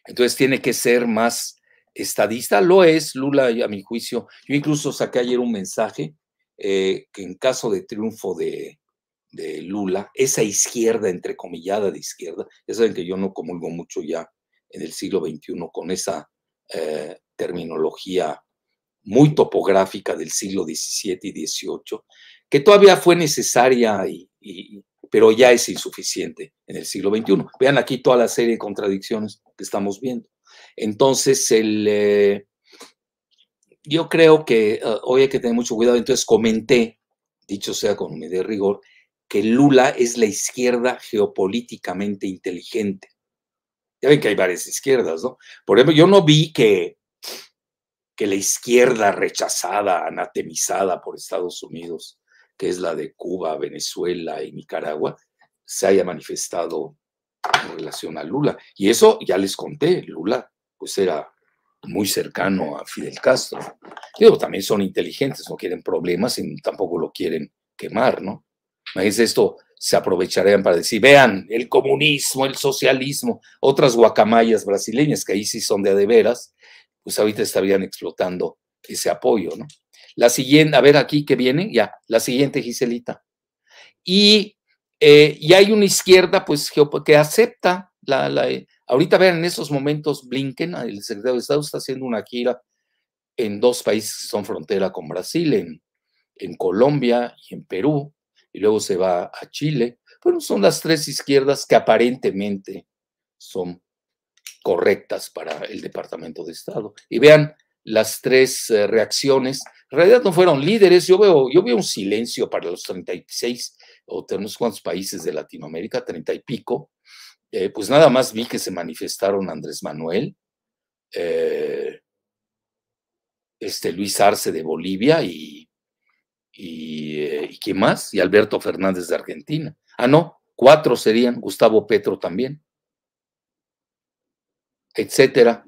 Entonces tiene que ser más estadista, lo es Lula, a mi juicio. Yo incluso saqué ayer un mensaje que en caso de triunfo de, de Lula, esa izquierda entrecomillada de izquierda, ya saben que yo no comulgo mucho ya en el siglo XXI con esa eh, terminología muy topográfica del siglo XVII y XVIII, que todavía fue necesaria, y, pero ya es insuficiente en el siglo XXI. Vean aquí toda la serie de contradicciones que estamos viendo. Entonces, el, eh, yo creo que eh, hoy hay que tener mucho cuidado. Entonces comenté, dicho sea con medida de rigor, que Lula es la izquierda geopolíticamente inteligente. Ya ven que hay varias izquierdas, ¿no? Por ejemplo, yo no vi que, que la izquierda rechazada, anatemizada por Estados Unidos, que es la de Cuba, Venezuela y Nicaragua, se haya manifestado en relación a Lula. Y eso ya les conté, Lula pues era muy cercano a Fidel Castro. Digo, también son inteligentes, no quieren problemas y tampoco lo quieren quemar, ¿no? Es esto, se aprovecharían para decir, vean, el comunismo, el socialismo, otras guacamayas brasileñas que ahí sí son de a de veras, pues ahorita estarían explotando ese apoyo, ¿no? La siguiente, a ver aquí que viene, ya, la siguiente, Giselita. Y, eh, y hay una izquierda, pues, que acepta la, ahorita vean, en esos momentos Blinken, el secretario de Estado, está haciendo una gira en dos países que son frontera con Brasil, en, Colombia y en Perú, y luego se va a Chile. Bueno, son las tres izquierdas que aparentemente son correctas para el Departamento de Estado. Y vean las tres eh, reacciones. En realidad no fueron líderes. Yo veo, yo veo un silencio para los 36 o unos cuantos países de Latinoamérica, 30 y pico. Eh, pues nada más vi que se manifestaron Andrés Manuel, eh, este Luis Arce de Bolivia y y, eh, ¿y quién más? Y Alberto Fernández de Argentina. Ah, no, cuatro serían, Gustavo Petro también, etcétera.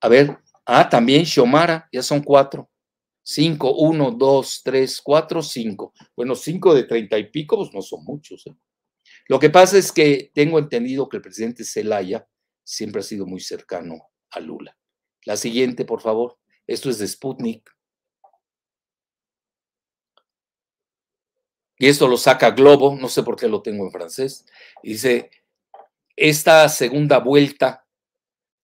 A ver, ah, también Xiomara, ya son cuatro. Cinco, uno, dos, tres, cuatro, cinco. Bueno, cinco de treinta y pico, pues no son muchos. ¿eh? Lo que pasa es que tengo entendido que el presidente Zelaya siempre ha sido muy cercano a Lula. La siguiente, por favor. Esto es de Sputnik. y esto lo saca Globo, no sé por qué lo tengo en francés, dice, esta segunda vuelta,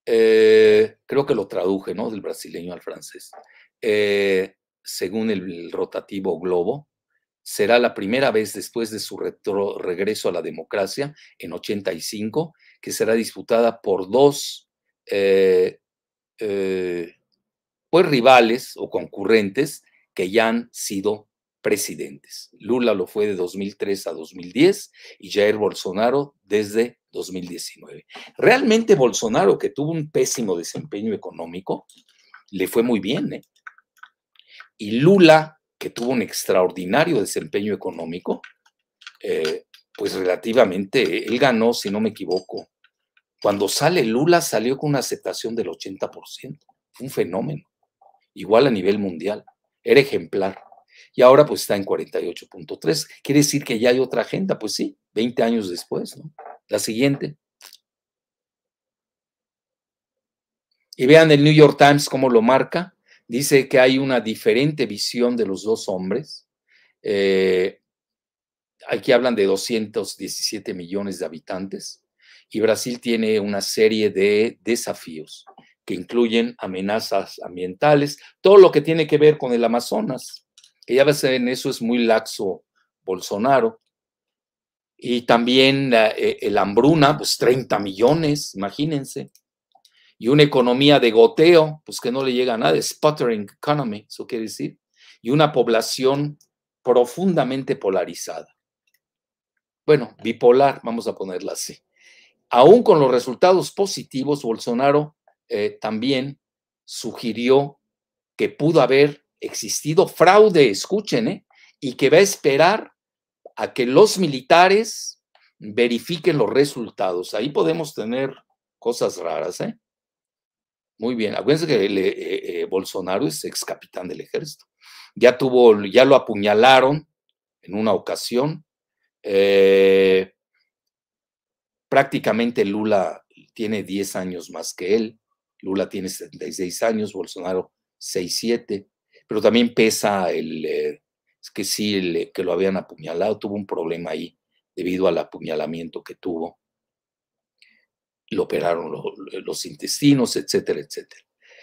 eh, creo que lo traduje, ¿no? Del brasileño al francés, eh, según el, rotativo Globo, será la primera vez después de su regreso a la democracia en 85, que será disputada por dos eh, pues rivales o concurrentes que ya han sido presidentes. Lula lo fue de 2003 a 2010 y Jair Bolsonaro desde 2019. Realmente Bolsonaro, que tuvo un pésimo desempeño económico, le fue muy bien. ¿eh? Y Lula, que tuvo un extraordinario desempeño económico, eh, pues relativamente, él ganó, si no me equivoco. Cuando sale Lula salió con una aceptación del 80%. Fue un fenómeno. Igual a nivel mundial. Era ejemplar y ahora pues está en 48.3. Quiere decir que ya hay otra agenda, pues sí, 20 años después, ¿no? La siguiente. Y vean el New York Times cómo lo marca. Dice que hay una diferente visión de los dos hombres. Eh, aquí hablan de 217 millones de habitantes y Brasil tiene una serie de desafíos que incluyen amenazas ambientales, todo lo que tiene que ver con el Amazonas, que ya ves, en eso es muy laxo Bolsonaro. Y también eh, el hambruna, pues 30 millones, imagínense. Y una economía de goteo, pues que no le llega a nada, sputtering economy, eso quiere decir. y una población profundamente polarizada. Bueno, bipolar, vamos a ponerla así. Aún con los resultados positivos, Bolsonaro eh, también sugirió que pudo haber existido fraude, escuchen, ¿eh? y que va a esperar a que los militares verifiquen los resultados. Ahí podemos tener cosas raras, ¿eh? Muy bien, acuérdense que eh, eh, Bolsonaro es ex capitán del ejército. Ya tuvo, ya lo apuñalaron en una ocasión. Eh, prácticamente Lula tiene 10 años más que él. Lula tiene 76 años, Bolsonaro 6, 7. Pero también pesa el, es que sí, el, que lo habían apuñalado, tuvo un problema ahí debido al apuñalamiento que tuvo lo operaron los intestinos, etcétera, etcétera.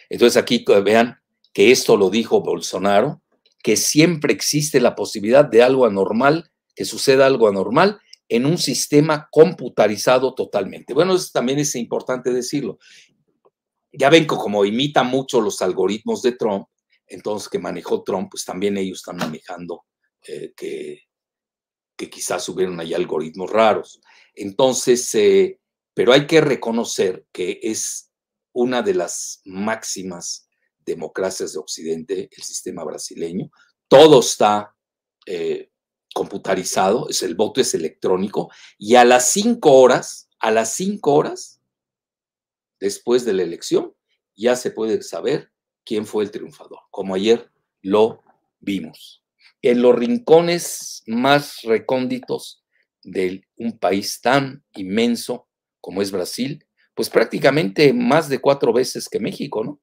Entonces aquí vean que esto lo dijo Bolsonaro, que siempre existe la posibilidad de algo anormal, que suceda algo anormal en un sistema computarizado totalmente. Bueno, eso también es importante decirlo. Ya ven que como imita mucho los algoritmos de Trump, entonces que manejó Trump, pues también ellos están manejando eh, que, quizás hubieron ahí algoritmos raros. Entonces, eh, pero hay que reconocer que es una de las máximas democracias de Occidente, el sistema brasileño. Todo está eh, computarizado, es, el voto es electrónico y a las cinco horas, a las cinco horas después de la elección, ya se puede saber quién fue el triunfador, como ayer lo vimos. En los rincones más recónditos de un país tan inmenso como es Brasil, pues prácticamente más de cuatro veces que México, ¿no?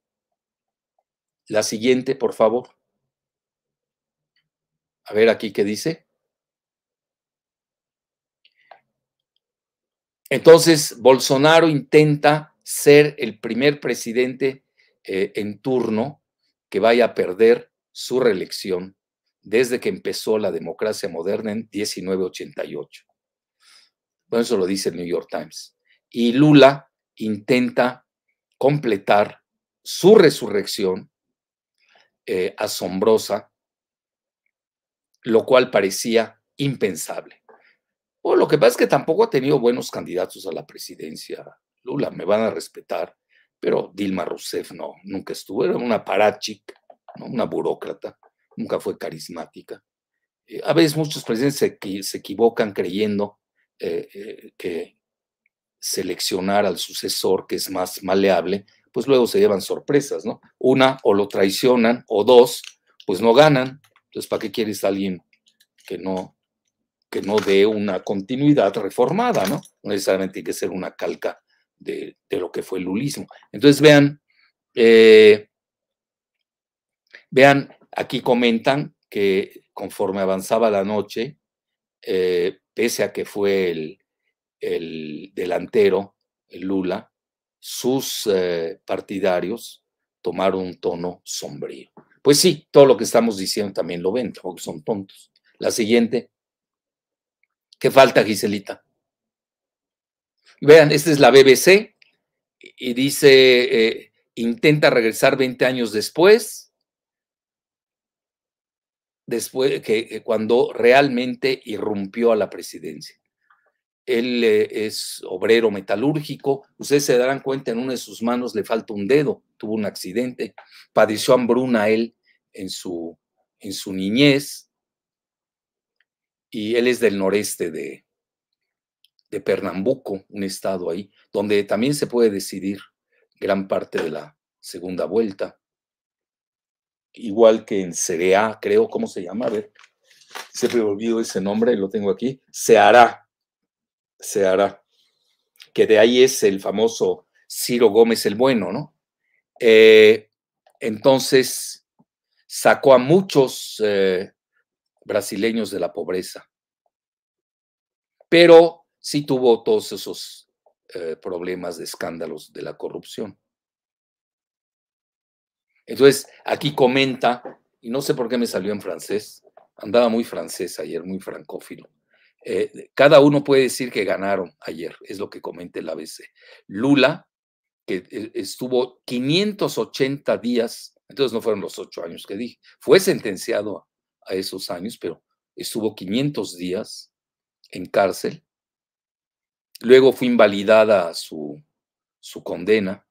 La siguiente, por favor. A ver aquí qué dice. Entonces, Bolsonaro intenta ser el primer presidente eh, en turno que vaya a perder su reelección desde que empezó la democracia moderna en 1988. Bueno, eso lo dice el New York Times y Lula intenta completar su resurrección eh, asombrosa, lo cual parecía impensable. Bueno, lo que pasa es que tampoco ha tenido buenos candidatos a la presidencia. Lula, me van a respetar, pero Dilma Rousseff no, nunca estuvo, era una parachic, una burócrata, nunca fue carismática. Eh, a veces muchos presidentes se, equivocan creyendo eh, que seleccionar al sucesor que es más maleable, pues luego se llevan sorpresas, ¿no? Una, o lo traicionan, o dos, pues no ganan. Entonces, ¿para qué quieres alguien que no, que no dé una continuidad reformada, ¿no? No necesariamente tiene que ser una calca de, lo que fue el lulismo. Entonces, vean, eh, vean, aquí comentan que conforme avanzaba la noche, eh, pese a que fue el, el delantero, el Lula, sus eh, partidarios tomaron un tono sombrío. Pues sí, todo lo que estamos diciendo también lo ven, porque son tontos. La siguiente. ¿Qué falta, Giselita? Vean, esta es la BBC y dice, eh, intenta regresar 20 años después, después que cuando realmente irrumpió a la presidencia él eh, es obrero metalúrgico, ustedes se darán cuenta, en una de sus manos le falta un dedo, tuvo un accidente, padeció hambruna él en su, en su niñez, y él es del noreste de, de Pernambuco, un estado ahí, donde también se puede decidir gran parte de la segunda vuelta, igual que en Cerea, creo, ¿cómo se llama? A ver, siempre olvido ese nombre, lo tengo aquí, se hará se hará. Que de ahí es el famoso Ciro Gómez el Bueno, ¿no? Eh, entonces sacó a muchos eh, brasileños de la pobreza, pero sí tuvo todos esos eh, problemas de escándalos de la corrupción. Entonces, aquí comenta, y no sé por qué me salió en francés, andaba muy francés ayer, muy francófilo. Eh, cada uno puede decir que ganaron ayer, es lo que comenta el ABC. Lula, que eh, estuvo 580 días Entonces no fueron los ocho años que dije. Fue sentenciado a, esos años, pero estuvo 500 días en cárcel. Luego fue invalidada su, su condena,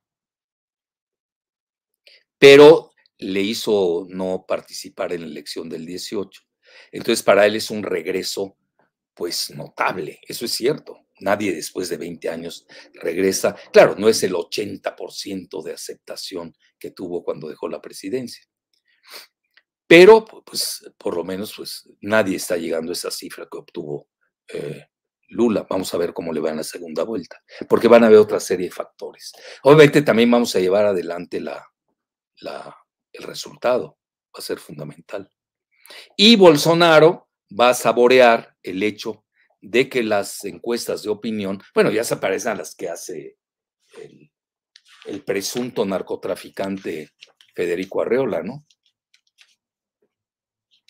pero le hizo no participar en la elección del 18. Entonces para él es un regreso pues notable, eso es cierto. Nadie después de 20 años regresa. Claro, no es el 80% de aceptación que tuvo cuando dejó la presidencia. Pero, pues, por lo menos, pues, nadie está llegando a esa cifra que obtuvo eh, Lula. Vamos a ver cómo le va en la segunda vuelta, porque van a haber otra serie de factores. Obviamente también vamos a llevar adelante la, el resultado, va a ser fundamental. Y Bolsonaro va a saborear el hecho de que las encuestas de opinión, bueno, ya se parecen a las que hace el, presunto narcotraficante Federico Arreola, ¿no?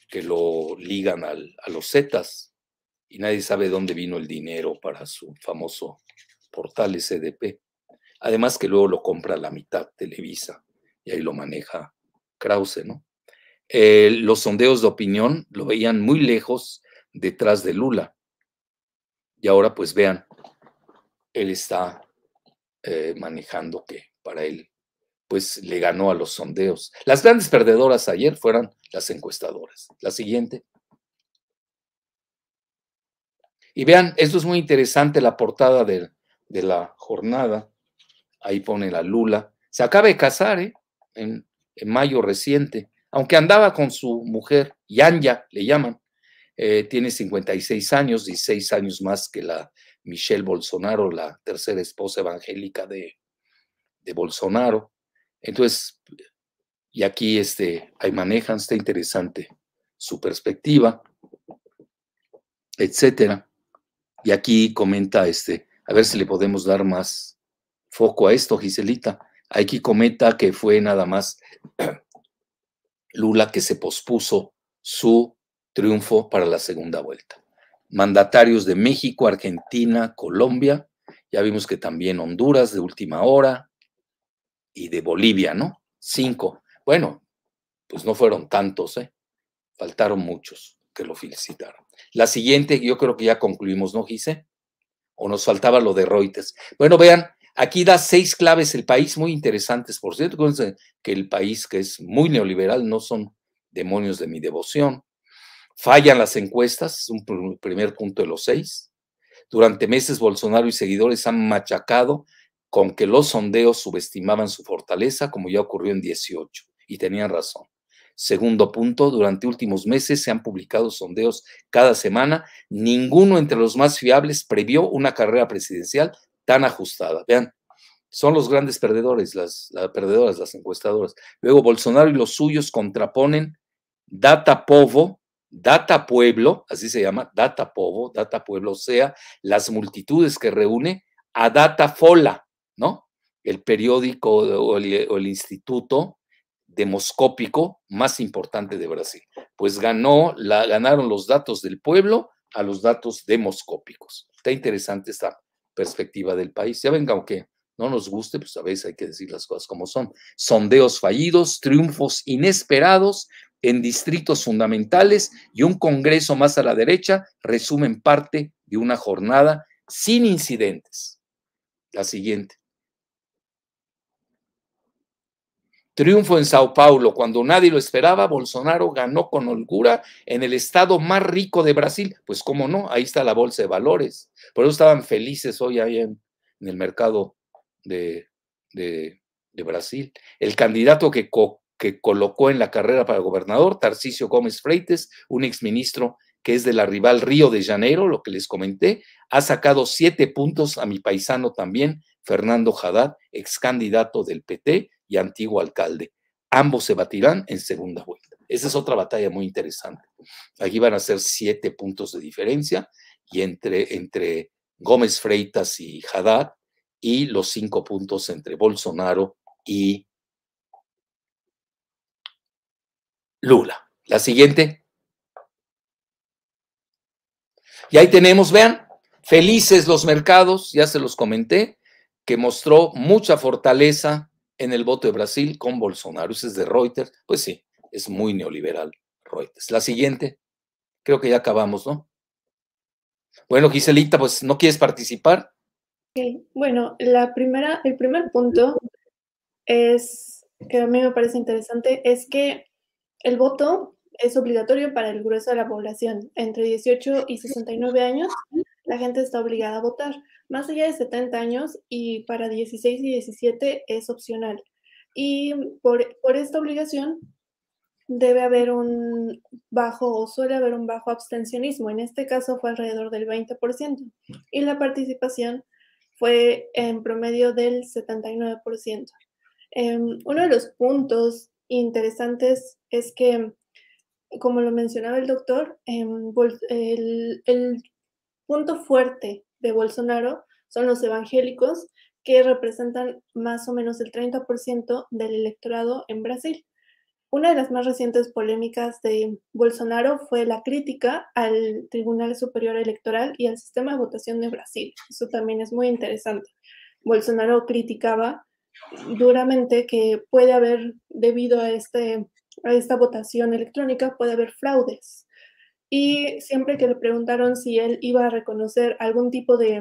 Que lo ligan al, a los Zetas y nadie sabe dónde vino el dinero para su famoso portal SDP. Además que luego lo compra la mitad Televisa y ahí lo maneja Krause, ¿no? Eh, los sondeos de opinión lo veían muy lejos detrás de Lula. Y ahora pues vean, él está eh, manejando que para él pues le ganó a los sondeos. Las grandes perdedoras ayer fueron las encuestadoras. La siguiente. Y vean, esto es muy interesante, la portada de, de la jornada. Ahí pone la Lula. Se acaba de casar, ¿eh? En, en mayo reciente aunque andaba con su mujer, Yanya le llaman, eh, tiene 56 años, 16 años más que la Michelle Bolsonaro, la tercera esposa evangélica de, Bolsonaro. Entonces, y aquí este, ahí manejan, está interesante su perspectiva, etcétera. Y aquí comenta este, a ver si le podemos dar más foco a esto, Giselita. Aquí comenta que fue nada más Lula que se pospuso su triunfo para la segunda vuelta. Mandatarios de México, Argentina, Colombia, ya vimos que también Honduras de última hora y de Bolivia, ¿no? Cinco. Bueno, pues no fueron tantos, ¿eh? Faltaron muchos que lo felicitaron. La siguiente, yo creo que ya concluimos, ¿no, Gise? O nos faltaba lo de Reuters. Bueno, vean, Aquí da seis claves el país muy interesantes, por cierto, que el país que es muy neoliberal no son demonios de mi devoción. Fallan las encuestas, es un primer punto de los seis. Durante meses Bolsonaro y seguidores han machacado con que los sondeos subestimaban su fortaleza, como ya ocurrió en 18, y tenían razón. Segundo punto, durante últimos meses se han publicado sondeos cada semana. Ninguno entre los más fiables previó una carrera presidencial tan ajustada. Vean, son los grandes perdedores, las, perdedoras, las encuestadoras. Luego Bolsonaro y los suyos contraponen Data Povo, Data Pueblo, así se llama, Data Povo, Data Pueblo, o sea, las multitudes que reúne a Data Fola, ¿no? El periódico o el, instituto demoscópico más importante de Brasil. Pues ganó, la, ganaron los datos del pueblo a los datos demoscópicos. Está interesante esta perspectiva del país. Ya venga, aunque no nos guste, pues a veces hay que decir las cosas como son. Sondeos fallidos, triunfos inesperados en distritos fundamentales y un Congreso más a la derecha resumen parte de una jornada sin incidentes. La siguiente. Triunfo en Sao Paulo. Cuando nadie lo esperaba, Bolsonaro ganó con holgura en el estado más rico de Brasil. Pues cómo no, ahí está la bolsa de valores. Por eso estaban felices hoy ahí en, el mercado de, de, Brasil. El candidato que, colocó en la carrera para gobernador, Tarcisio Gómez Freites, un exministro que es de la rival Río de Janeiro, lo que les comenté, ha sacado siete puntos a mi paisano también, Fernando Haddad, ex candidato del PT, y antiguo alcalde. Ambos se batirán en segunda vuelta. Esa es otra batalla muy interesante. Aquí van a ser siete puntos de diferencia y entre, entre Gómez Freitas y Haddad y los cinco puntos entre Bolsonaro y Lula. La siguiente. Y ahí tenemos, vean, felices los mercados, ya se los comenté, que mostró mucha fortaleza en el voto de Brasil con Bolsonaro. Ese es de Reuters. Pues sí, es muy neoliberal Reuters. La siguiente, creo que ya acabamos, ¿no? Bueno, Giselita, pues no quieres participar. Bueno, la primera, el primer punto es que a mí me parece interesante es que el voto es obligatorio para el grueso de la población. Entre 18 y 69 años, la gente está obligada a votar. Más allá de 70 años y para 16 y 17 es opcional. Y por, por esta obligación debe haber un bajo o suele haber un bajo abstencionismo. En este caso fue alrededor del 20% y la participación fue en promedio del 79%. Em, uno de los puntos interesantes es que, como lo mencionaba el doctor, em, el punto fuerte de Bolsonaro son los evangélicos que representan más o menos el 30% del electorado en Brasil. Una de las más recientes polémicas de Bolsonaro fue la crítica al Tribunal Superior Electoral y al sistema de votación de Brasil. Eso también es muy interesante. Bolsonaro criticaba duramente que puede haber, debido a, este, a esta votación electrónica, puede haber fraudes. Y siempre que le preguntaron si él iba a reconocer algún tipo de,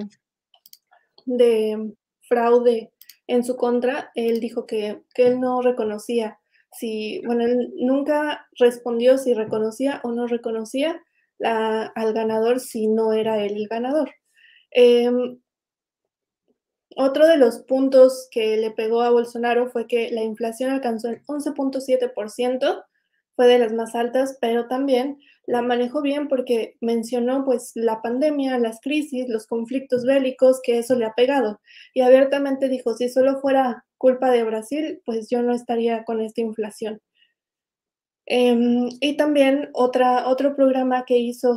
de fraude en su contra, él dijo que, que él no reconocía si, bueno, él nunca respondió si reconocía o no reconocía al ganador si no era él el ganador. Em, otro de los puntos que le pegó a Bolsonaro fue que la inflación alcanzó el 11.7%, fue de las más altas, pero también la manejó bien porque mencionó pues la pandemia, las crisis, los conflictos bélicos, que eso le ha pegado. Y abiertamente dijo, si solo fuera culpa de Brasil, pues yo no estaría con esta inflación. Em, y también otra, otro programa que hizo,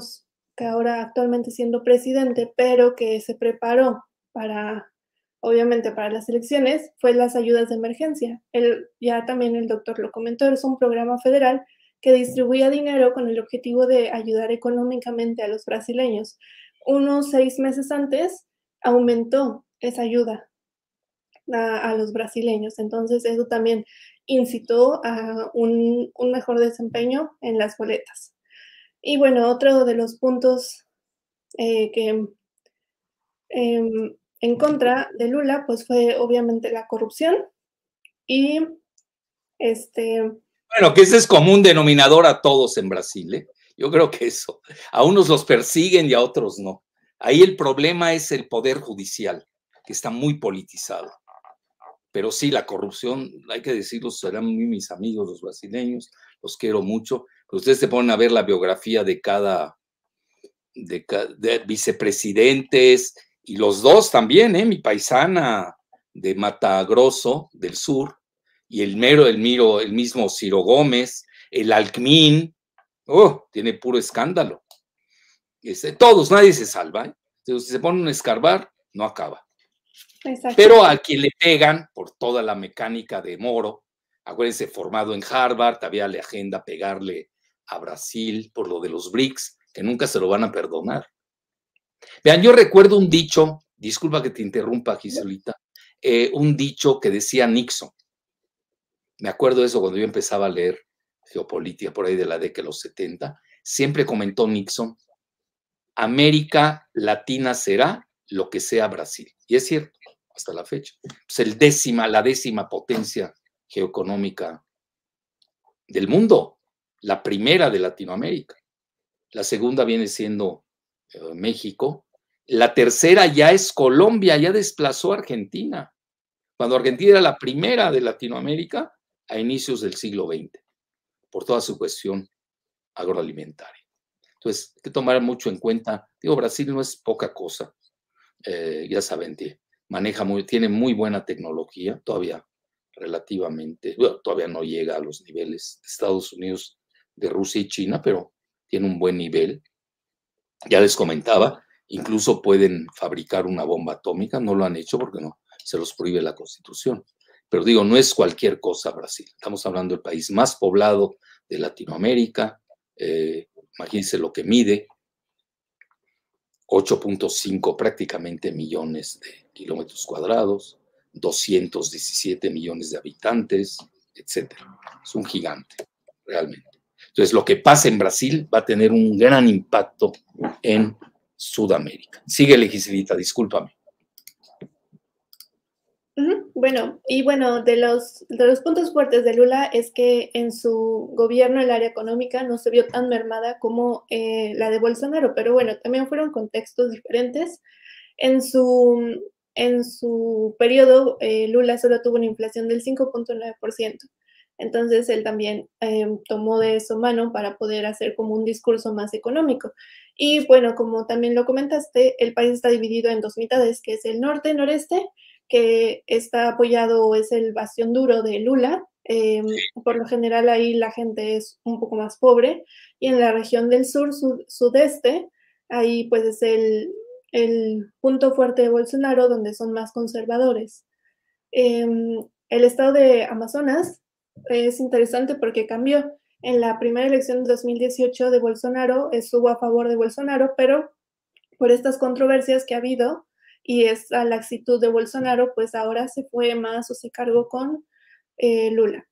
que ahora actualmente siendo presidente, pero que se preparó para, obviamente para las elecciones, fue las ayudas de emergencia. Él, ya también el doctor lo comentó, es un programa federal que distribuía dinero con el objetivo de ayudar económicamente a los brasileños. Unos seis meses antes aumentó esa ayuda a, los brasileños. Entonces eso también incitó a un, mejor desempeño en las boletas. Y bueno, otro de los puntos eh, que em, en contra de Lula, pues fue obviamente la corrupción y este... Bueno, que ese es común denominador a todos en Brasil, ¿eh? Yo creo que eso. A unos los persiguen y a otros no. Ahí el problema es el poder judicial, que está muy politizado pero sí, la corrupción, hay que decirlo, serán mis amigos los brasileños, los quiero mucho, ustedes se ponen a ver la biografía de cada, de, vicepresidentes, y los dos también, ¿eh? mi paisana de Matagroso del sur, y el mero, el miro, el mismo Ciro Gómez, el Alcmín, oh, tiene puro escándalo. Este, todos, nadie se salva. ¿eh? si se ponen a escarbar, no acaba. Pero a quien le pegan por toda la mecánica de Moro, acuérdense, formado en Harvard, había la agenda pegarle a Brasil por lo de los BRICS, que nunca se lo van a perdonar. Vean, yo recuerdo un dicho, disculpa que te interrumpa, Giselita, eh, un dicho que decía Nixon. Me acuerdo de eso cuando yo empezaba a leer geopolítica por ahí de la década de los 70. Siempre comentó Nixon, América Latina será lo que sea Brasil. Y es cierto hasta la fecha. El décima, la décima potencia geoeconómica del mundo, la primera de Latinoamérica. La segunda viene siendo México. La tercera ya es Colombia, ya desplazó a Argentina. Cuando Argentina era la primera de Latinoamérica a inicios del siglo XX, por toda su cuestión agroalimentaria. Entonces, hay que tomar mucho en cuenta, digo, Brasil no es poca cosa, eh, ya saben, maneja muy, tiene muy buena tecnología, todavía relativamente, todavía no llega a los niveles de Estados Unidos, de Rusia y China, pero tiene un buen nivel. Ya les comentaba, incluso pueden fabricar una bomba atómica, no lo han hecho porque no se los prohíbe la Constitución. Pero digo, no es cualquier cosa Brasil. Estamos hablando del país más poblado de Latinoamérica. Eh, imagínense lo que mide, 8.5 prácticamente millones de kilómetros cuadrados, 217 millones de habitantes, etc. Es un gigante, realmente. Entonces, lo que pasa en Brasil va a tener un gran impacto en Sudamérica. Sigue, legislita, discúlpame. Bueno, y bueno, de los, de los puntos fuertes de Lula es que en su gobierno el área económica no se vio tan mermada como eh, la de Bolsonaro, pero bueno, también fueron contextos diferentes. En su, en su periodo, eh, Lula solo tuvo una inflación del 5.9%. Entonces él también em, tomó de eso mano para poder hacer como un discurso más económico. Y bueno, como también lo comentaste, el país está dividido en dos mitades, que es el norte-noreste, que está apoyado, es el bastión duro de Lula. Em, por lo general ahí la gente es un poco más pobre. Y en la región del sur, sudeste, ahí pues es el, el, punto fuerte de Bolsonaro, donde son más conservadores. Em, el estado de Amazonas es interesante porque cambió. En la primera elección de 2018 de Bolsonaro estuvo a favor de Bolsonaro, pero por estas controversias que ha habido y es a la actitud de Bolsonaro, pues ahora se fue más o se cargó con eh, Lula.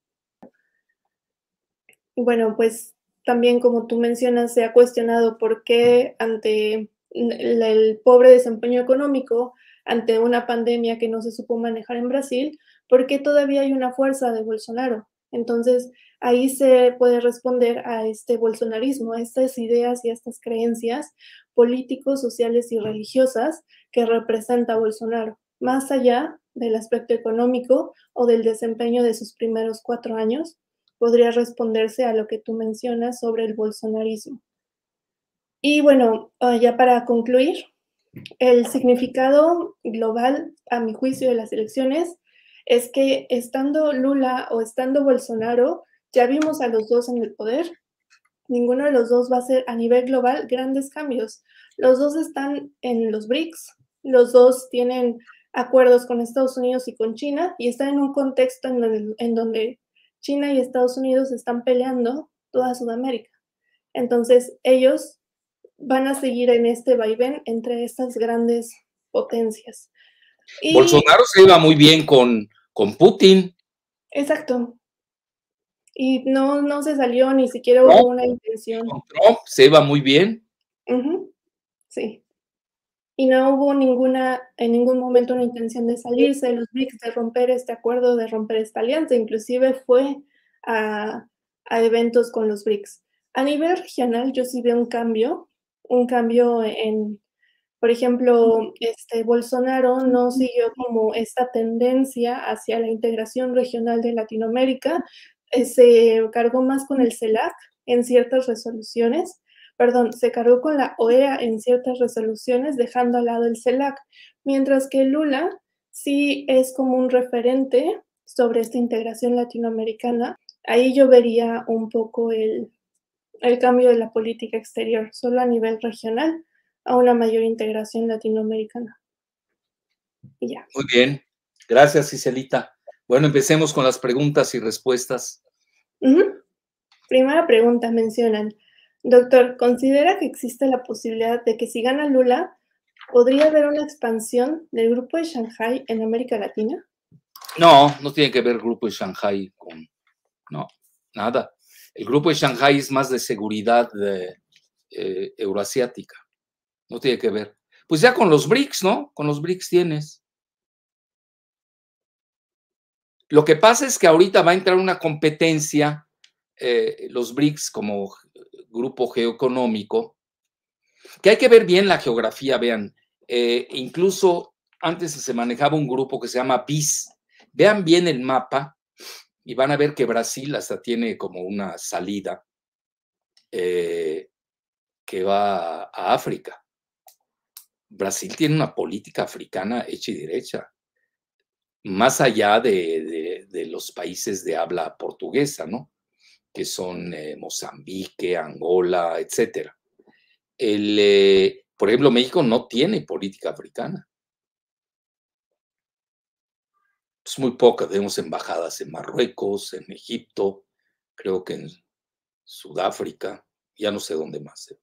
Bueno, pues también como tú mencionas, se ha cuestionado por qué ante el pobre desempeño económico, ante una pandemia que no se supo manejar en Brasil, por qué todavía hay una fuerza de Bolsonaro. Entonces, ahí se puede responder a este bolsonarismo, a estas ideas y a estas creencias políticos, sociales y religiosas que representa Bolsonaro, más allá del aspecto económico o del desempeño de sus primeros cuatro años, podría responderse a lo que tú mencionas sobre el bolsonarismo. Y bueno, ah, ya para concluir, el significado global, a mi juicio, de las elecciones es que estando Lula o estando Bolsonaro, ya vimos a los dos en el poder. Ninguno de los dos va a hacer a nivel global grandes cambios. Los dos están en los BRICS, los dos tienen acuerdos con Estados Unidos y con China y están en un contexto en donde, China y Estados Unidos están peleando toda Sudamérica. Entonces, ellos van a seguir en este vaivén entre estas grandes potencias. Bolsonaro se iba muy bien con, con Putin. Exacto. Y no, no se salió, ni siquiera hubo una intención. Con Trump se iba muy bien. Sí. Y no hubo ninguna, en ningún momento una intención de salirse de los BRICS, de romper este acuerdo, de romper esta alianza. Inclusive fue a, a eventos con los BRICS. A nivel regional, yo sí veo un cambio, un cambio en, por ejemplo, este, Bolsonaro no siguió como esta tendencia hacia la integración regional de Latinoamérica, eh, se cargó más con el CELAC en ciertas resoluciones, perdón, se cargó con la OEA en ciertas resoluciones, dejando al lado el CELAC, mientras que Lula sí es como un referente sobre esta integración latinoamericana. Ahí yo vería un poco el, el cambio de la política exterior, solo a nivel regional a una mayor integración latinoamericana. Y ya. Muy bien. Gracias, Iselita. Bueno, empecemos con las preguntas y respuestas. Primera pregunta, mencionan, doctor, ¿considera que existe la posibilidad de que si gana Lula, podría haber una expansión del grupo de Shanghai en América Latina? No, no tiene que ver el grupo de Shanghai con... No, nada. El grupo de Shanghai es más de seguridad eh, euroasiática. No tiene que ver. Pues ya con los BRICS, ¿no? Con los BRICS tienes. Lo que pasa es que ahorita va a entrar una competencia, eh, los BRICS como grupo geoeconómico, que hay que ver bien la geografía, vean. Eh, incluso antes se manejaba un grupo que se llama BIS. Vean bien el mapa y van a ver que Brasil hasta tiene como una salida eh, que va a África. Brasil tiene una política africana hecha y derecha, más allá de, los países de habla portuguesa, ¿no? Que son eh, Mozambique, Angola, etc. Eh, por ejemplo, México no tiene política africana. Es muy poca, tenemos embajadas en Marruecos, en Egipto, creo que en Sudáfrica, ya no sé dónde más. ¿eh?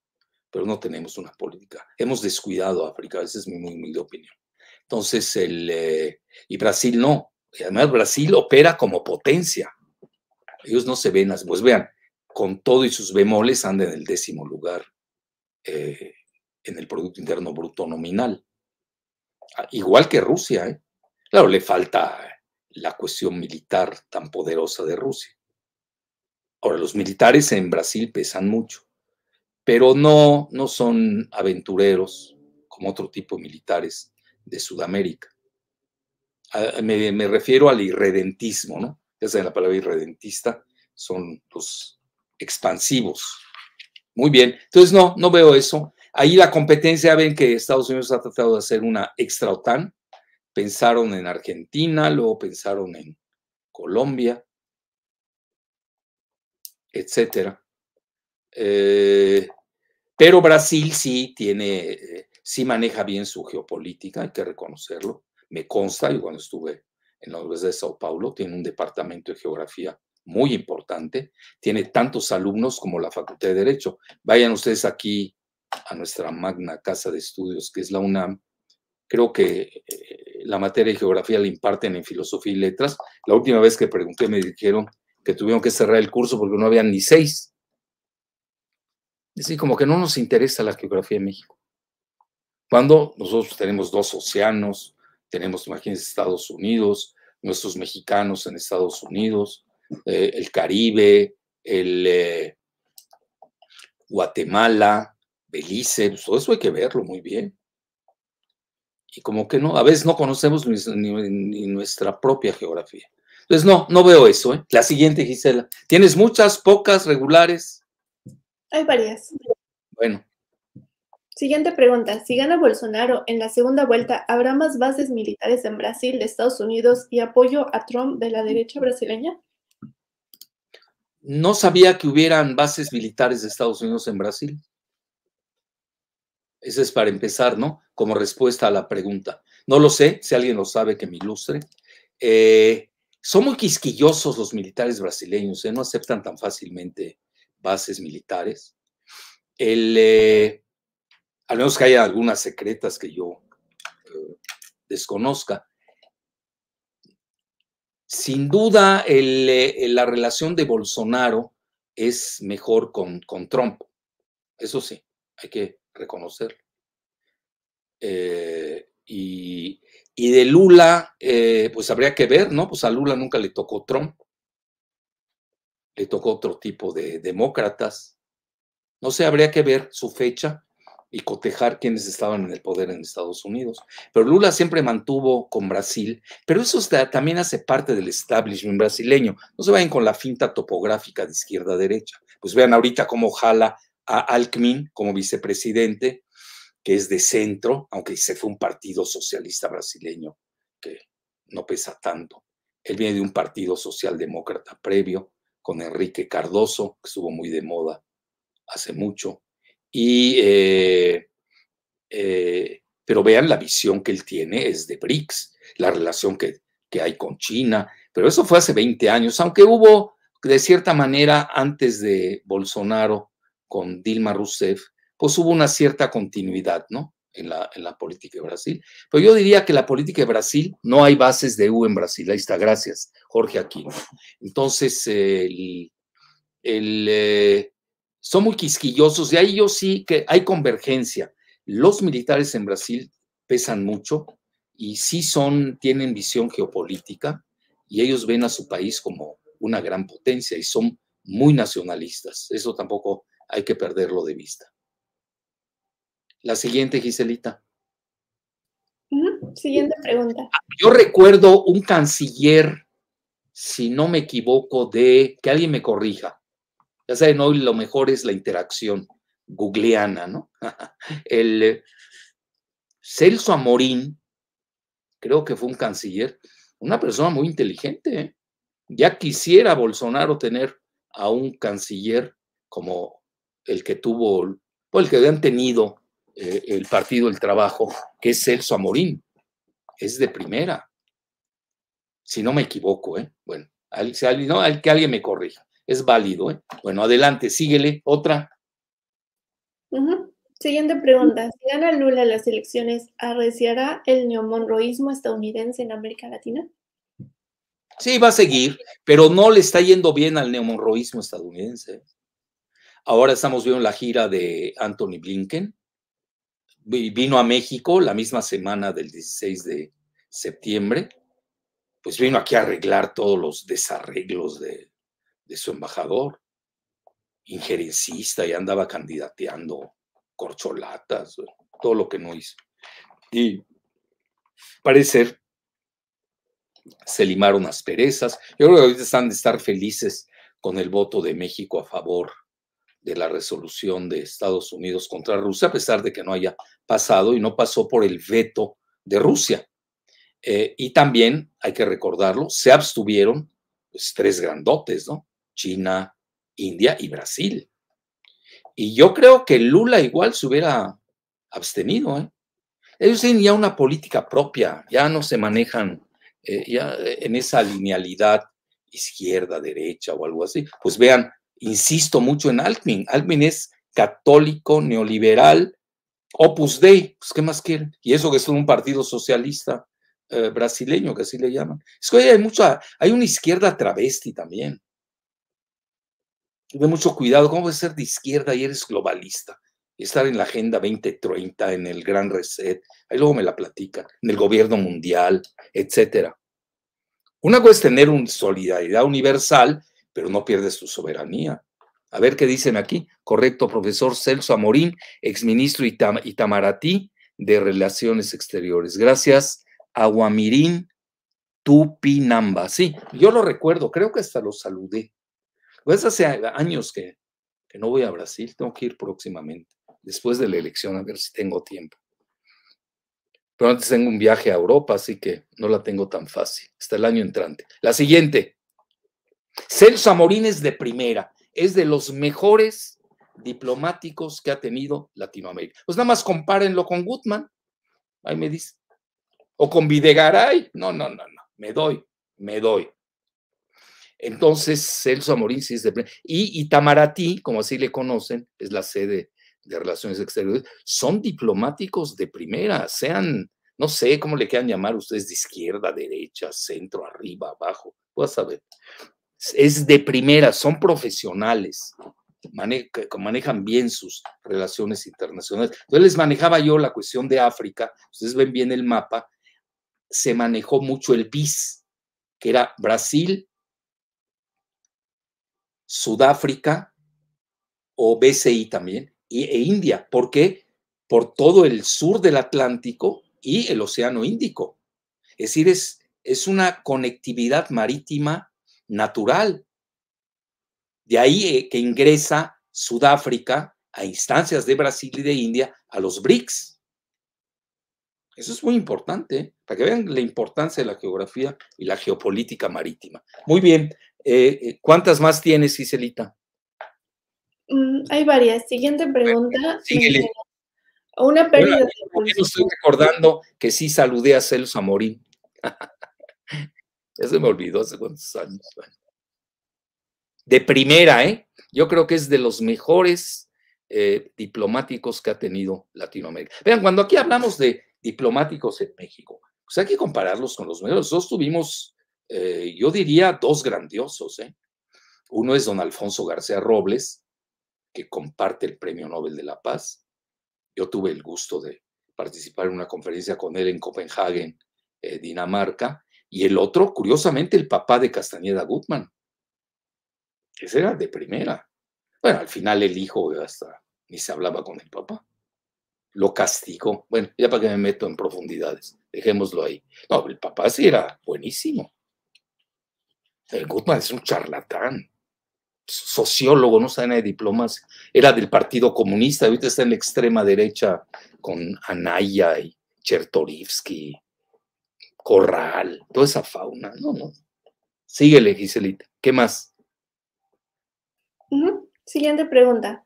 Pero no tenemos una política. Hemos descuidado a África, esa es mi muy humilde opinión. Entonces, el, eh, y Brasil no. Y además Brasil opera como potencia. Ellos no se ven, pues vean, con todo y sus bemoles anda en el décimo lugar eh, en el Producto Interno Bruto nominal. Ah, igual que Rusia, ¿eh? Claro, le falta la cuestión militar tan poderosa de Rusia. Ahora, los militares en Brasil pesan mucho, pero no, no son aventureros como otro tipo de militares de Sudamérica. Ah, me, refiero al irredentismo, ¿no? Ya saben, la palabra irredentista son los expansivos. Muy bien, entonces no, no veo eso. Ahí la competencia, ven que Estados Unidos ha tratado de hacer una extra OTAN, pensaron en Argentina, luego pensaron en Colombia, etcétera. Eh, pero Brasil sí tiene, eh, sí maneja bien su geopolítica, hay que reconocerlo. Me consta, y cuando estuve en la Universidad de Sao Paulo, tiene un departamento de geografía muy importante, tiene tantos alumnos como la Facultad de Derecho. Vayan ustedes aquí a nuestra magna casa de estudios, que es la UNAM. Creo que eh, la materia de geografía la imparten en filosofía y letras. La última vez que pregunté me dijeron que tuvieron que cerrar el curso porque no habían ni seis. Es decir, como que no nos interesa la geografía de México. Cuando nosotros tenemos dos océanos, tenemos, imagínense, Estados Unidos, nuestros mexicanos en Estados Unidos, eh, el Caribe, el eh, Guatemala, Belice, pues, todo eso hay que verlo muy bien. Y como que no, a veces no conocemos ni, nuestra propia geografía. Entonces, no, no veo eso. ¿eh? La siguiente, Gisela. ¿Tienes muchas, pocas, regulares? Hay varias. Bueno. Siguiente pregunta. Si gana Bolsonaro en la segunda vuelta, ¿habrá más bases militares en Brasil, de Estados Unidos y apoyo a Trump de la derecha brasileña? No sabía que hubieran bases militares de Estados Unidos en Brasil. Eso es para empezar, ¿no? Como respuesta a la pregunta. No lo sé, si alguien lo sabe, que me ilustre. Eh, son muy quisquillosos los militares brasileños, ¿eh? no aceptan tan fácilmente bases militares. Eh, al menos que haya algunas secretas que yo desconozca. Sin duda, la relación de Bolsonaro es mejor con, con Trump. Eso sí, hay que reconocerlo. Eh, y, de Lula, eh, pues habría que ver, ¿no? Pues a Lula nunca le tocó Trump, le tocó otro tipo de demócratas. No sé, habría que ver su fecha y cotejar quienes estaban en el poder en Estados Unidos. Pero Lula siempre mantuvo con Brasil, pero eso también hace parte del establishment brasileño. No se vayan con la finta topográfica de izquierda a derecha. Pues vean ahorita cómo jala a Alckmin como vicepresidente, que es de centro, aunque se fue un partido socialista brasileño que no pesa tanto. Él viene de un partido socialdemócrata previo, con Enrique Cardoso, que estuvo muy de moda hace mucho. Y, eh, eh, pero vean la visión que él tiene, es de BRICS, la relación que, que hay con China, pero eso fue hace 20 años, aunque hubo de cierta manera antes de Bolsonaro con Dilma Rousseff, pues hubo una cierta continuidad, ¿no? En la, en la política de Brasil. Pero yo diría que la política de Brasil, no hay bases de EU en Brasil. Ahí está, gracias, Jorge Aquino. Entonces, el, eh, son muy quisquillosos y ahí yo sí que hay convergencia. Los militares en Brasil pesan mucho y sí son, tienen visión geopolítica y ellos ven a su país como una gran potencia y son muy nacionalistas. Eso tampoco hay que perderlo de vista. La siguiente, Giselita. Siguiente pregunta. Yo recuerdo un canciller, si no me equivoco, de que alguien me corrija. Ya saben, hoy lo mejor es la interacción googleana, ¿no? El eh, Celso Amorín, creo que fue un canciller, una persona muy inteligente. ¿eh? Ya quisiera Bolsonaro tener a un canciller como el que tuvo, o el que habían tenido eh, el partido El Trabajo, que es Celso Amorín. Es de primera. Si no me equivoco, ¿eh? Bueno, al, no, al que alguien me corrija. Es válido, ¿eh? Bueno, adelante, síguele. Otra. Siguiente pregunta. Si gana Lula las elecciones, ¿arreciará el neomonroísmo estadounidense en América Latina? Sí, va a seguir, pero no le está yendo bien al neomonroísmo estadounidense. Ahora estamos viendo la gira de Anthony Blinken. Vino a México la misma semana del 16 de septiembre. Pues vino aquí a arreglar todos los desarreglos de, de su embajador. Injerencista y andaba candidateando corcholatas, todo lo que no hizo. Y parece ser, se limaron asperezas. Yo creo que ahorita están de estar felices con el voto de México a favor de la resolución de Estados Unidos contra Rusia, a pesar de que no haya pasado y no pasó por el veto de Rusia. Eh, y también, hay que recordarlo, se abstuvieron pues, tres grandotes, ¿no? China, India y Brasil. Y yo creo que Lula igual se hubiera abstenido. ¿eh? Ellos tienen ya una política propia, ya no se manejan eh, ya en esa linealidad izquierda, derecha o algo así. Pues vean, insisto mucho en Altmin. Altmin es católico, neoliberal, opus dei. Pues, ¿qué más quieren? Y eso que es un partido socialista eh, brasileño, que así le llaman. Es que hay mucha, hay una izquierda travesti también. Tuve mucho cuidado, ¿cómo puedes ser de izquierda y eres globalista? Y estar en la Agenda 2030, en el Gran Reset, ahí luego me la platican, en el gobierno mundial, etcétera. Una cosa es tener una solidaridad universal, pero no pierdes tu soberanía. A ver qué dicen aquí. Correcto, profesor Celso Amorín, exministro Itamaratí de Relaciones Exteriores. Gracias, Aguamirín Tupinamba. Sí, yo lo recuerdo, creo que hasta lo saludé. Pues hace años que, no voy a Brasil, tengo que ir próximamente, después de la elección, a ver si tengo tiempo. Pero antes tengo un viaje a Europa, así que no la tengo tan fácil, hasta el año entrante. La siguiente, Celso Amorín es de primera, es de los mejores diplomáticos que ha tenido Latinoamérica. Pues nada más compárenlo con Gutman, ahí me dice. O con Videgaray, no, no, no, no, me doy, me doy. Entonces, Celso Amorín sí es de... Y Itamaraty, como así le conocen, es la sede de Relaciones Exteriores, son diplomáticos de primera, sean, no sé cómo le quieran llamar ustedes, de izquierda, derecha, centro, arriba, abajo, puedes saber. Es de primera, son profesionales, manejan bien sus relaciones internacionales. Entonces les manejaba yo la cuestión de África, ustedes ven bien el mapa, se manejó mucho el BIS, que era Brasil, Sudáfrica o BCI también, e India. ¿Por qué? Por todo el sur del Atlántico y el Océano Índico. Es decir, es, es una conectividad marítima natural. De ahí eh, que ingresa Sudáfrica a instancias de Brasil y de India a los BRICS. Eso es muy importante, ¿eh? para que vean la importancia de la geografía y la geopolítica marítima. Muy bien, eh, ¿Cuántas más tienes, Iselita? Mm, hay varias. Siguiente pregunta. Una pérdida de Estoy recordando que sí saludé a Celso Amorín. Ya se me olvidó hace cuántos años. De primera, ¿eh? Yo creo que es de los mejores eh, diplomáticos que ha tenido Latinoamérica. Vean, cuando aquí hablamos de diplomáticos en México, pues hay que compararlos con los mejores. Nosotros tuvimos eh, yo diría dos grandiosos. ¿eh? Uno es don Alfonso García Robles, que comparte el Premio Nobel de la Paz. Yo tuve el gusto de participar en una conferencia con él en Copenhague, eh, Dinamarca. Y el otro, curiosamente, el papá de Castañeda Gutman. Ese era de primera. Bueno, al final el hijo hasta ni se hablaba con el papá. Lo castigó. Bueno, ya para que me meto en profundidades, dejémoslo ahí. No, el papá sí era buenísimo. El Gutman es un charlatán, sociólogo, no sabe nada de diplomas, era del Partido Comunista, ahorita está en la extrema derecha con Anaya y Chertorivsky, Corral, toda esa fauna. No, no. Síguele, Giselita. ¿Qué más? Siguiente pregunta.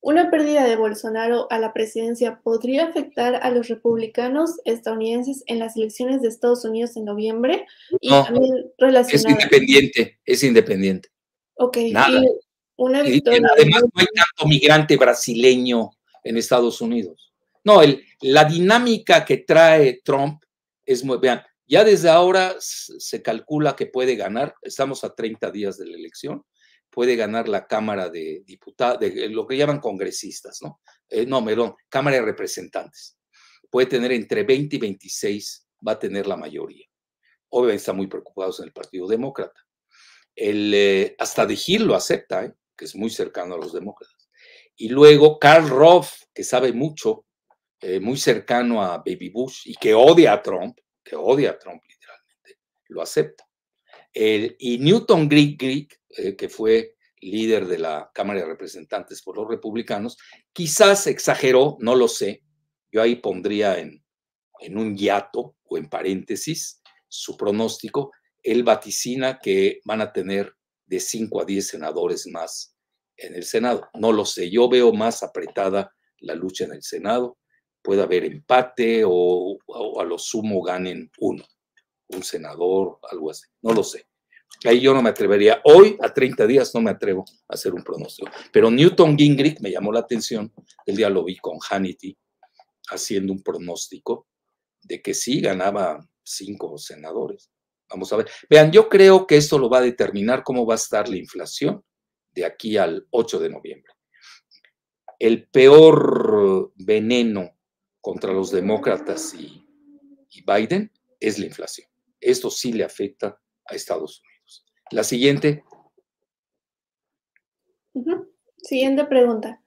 ¿Una pérdida de Bolsonaro a la presidencia podría afectar a los republicanos estadounidenses en las elecciones de Estados Unidos en noviembre? Y también Es independiente, es independiente. Ok. Nada. una victoria. además no hay tanto migrante brasileño en Estados Unidos. No, el, la dinámica que trae Trump es muy, vean, ya desde ahora se calcula que puede ganar, estamos a 30 días de la elección, puede ganar la Cámara de Diputados, de lo que llaman congresistas, ¿no? Eh, no, perdón, Cámara de Representantes. Puede tener entre 20 y 26, va a tener la mayoría. Obviamente están muy preocupados en el Partido Demócrata. El, eh, hasta de Hill lo acepta, ¿eh? que es muy cercano a los demócratas. Y luego Karl Rove, que sabe mucho, muy cercano a Baby Bush y que odia a Trump, que odia a Trump literalmente, lo acepta. y Newton Gingrich, eh, que fue líder de la Cámara de Representantes por los republicanos, quizás exageró, no lo sé, yo ahí pondría en, en un hiato o en paréntesis su pronóstico, él vaticina que van a tener de 5 a 10 senadores más en el Senado. No lo sé, yo veo más apretada la lucha en el Senado puede haber empate o, a lo sumo ganen uno, un senador, algo así. No lo sé. Ahí yo no me atrevería. Hoy, a 30 días, no me atrevo a hacer un pronóstico. Pero Newton Gingrich me llamó la atención. El día lo vi con Hannity haciendo un pronóstico de que sí ganaba cinco senadores. Vamos a ver. Vean, yo creo que esto lo va a determinar cómo va a estar la inflación de aquí al 8 de noviembre. El peor veneno contra los demócratas y, Biden es la inflación. Esto sí le afecta a Estados Unidos. La siguiente. Siguiente pregunta.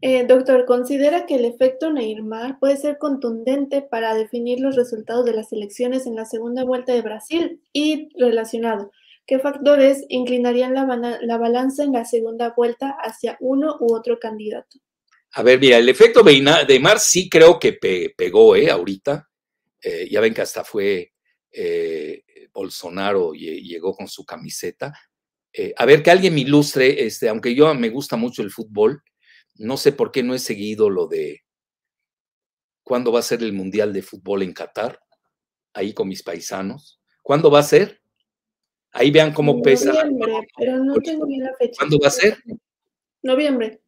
Eh, doctor, ¿considera que el efecto Neymar puede ser contundente para definir los resultados de las elecciones en la segunda vuelta de Brasil? Y relacionado, ¿qué factores inclinarían la, la balanza en la segunda vuelta hacia uno u otro candidato? A ver, mira, el efecto de Mar sí creo que pegó, ¿eh? Ahorita. Eh, ya ven que hasta fue eh, Bolsonaro y llegó con su camiseta. Eh, a ver, que alguien me ilustre, este, aunque yo me gusta mucho el fútbol, no sé por qué no he seguido lo de cuándo va a ser el Mundial de Fútbol en Qatar, ahí con mis paisanos. ¿Cuándo va a ser? Ahí vean cómo pesa. Noviembre, pero no tengo bien la fecha. ¿Cuándo va a ser? Noviembre.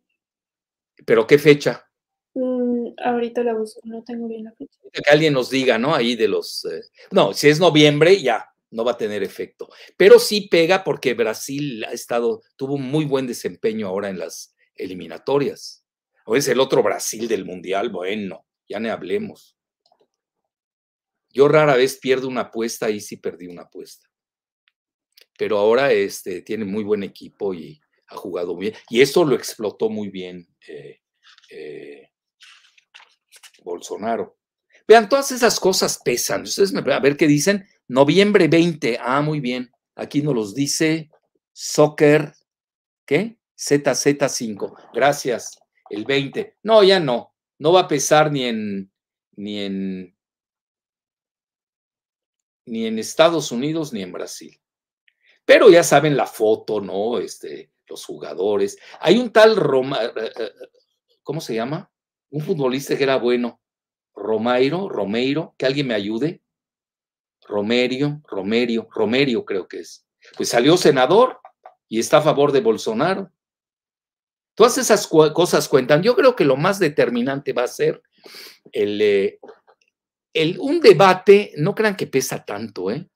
¿Pero qué fecha? Mm, ahorita la busco, no tengo bien la fecha. Que alguien nos diga, ¿no? Ahí de los... Eh, no, si es noviembre, ya, no va a tener efecto. Pero sí pega porque Brasil ha estado, tuvo un muy buen desempeño ahora en las eliminatorias. O es el otro Brasil del Mundial, bueno, ya no hablemos. Yo rara vez pierdo una apuesta, y sí perdí una apuesta. Pero ahora este, tiene muy buen equipo y ha jugado bien. Y eso lo explotó muy bien eh, eh, Bolsonaro. Vean, todas esas cosas pesan. Ustedes me, a ver qué dicen. Noviembre 20. Ah, muy bien. Aquí nos los dice Soccer. ¿Qué? ZZ5. Gracias. El 20. No, ya no. No va a pesar ni en ni en ni en Estados Unidos ni en Brasil. Pero ya saben la foto, ¿no? Este, los jugadores. Hay un tal Roma, eh, eh, eh, ¿cómo se llama? Un futbolista que era bueno. Romairo, Romeiro, que alguien me ayude. Romerio, Romerio, Romerio creo que es. Pues salió senador y está a favor de Bolsonaro. Todas esas cosas cuentan. Yo creo que lo más determinante va a ser el, el, un debate, no crean que pesa tanto, ¿eh?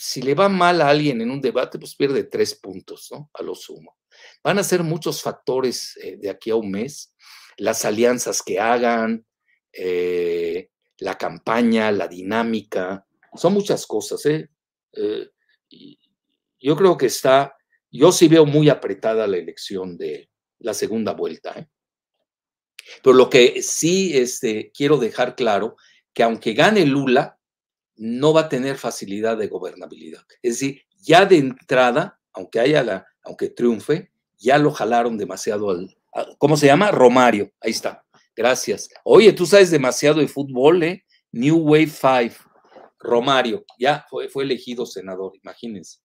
Si le va mal a alguien en un debate, pues pierde tres puntos, ¿no? A lo sumo. Van a ser muchos factores eh, de aquí a un mes, las alianzas que hagan, eh, la campaña, la dinámica, son muchas cosas, ¿eh? ¿eh? yo creo que está, yo sí veo muy apretada la elección de la segunda vuelta, ¿eh? Pero lo que sí este, quiero dejar claro, que aunque gane Lula, no va a tener facilidad de gobernabilidad. Es decir, ya de entrada, aunque haya la, aunque triunfe, ya lo jalaron demasiado al, ¿cómo se llama? Romario. Ahí está. Gracias. Oye, tú sabes demasiado de fútbol, ¿eh? New Wave 5. Romario, ya fue, fue elegido senador, imagínense.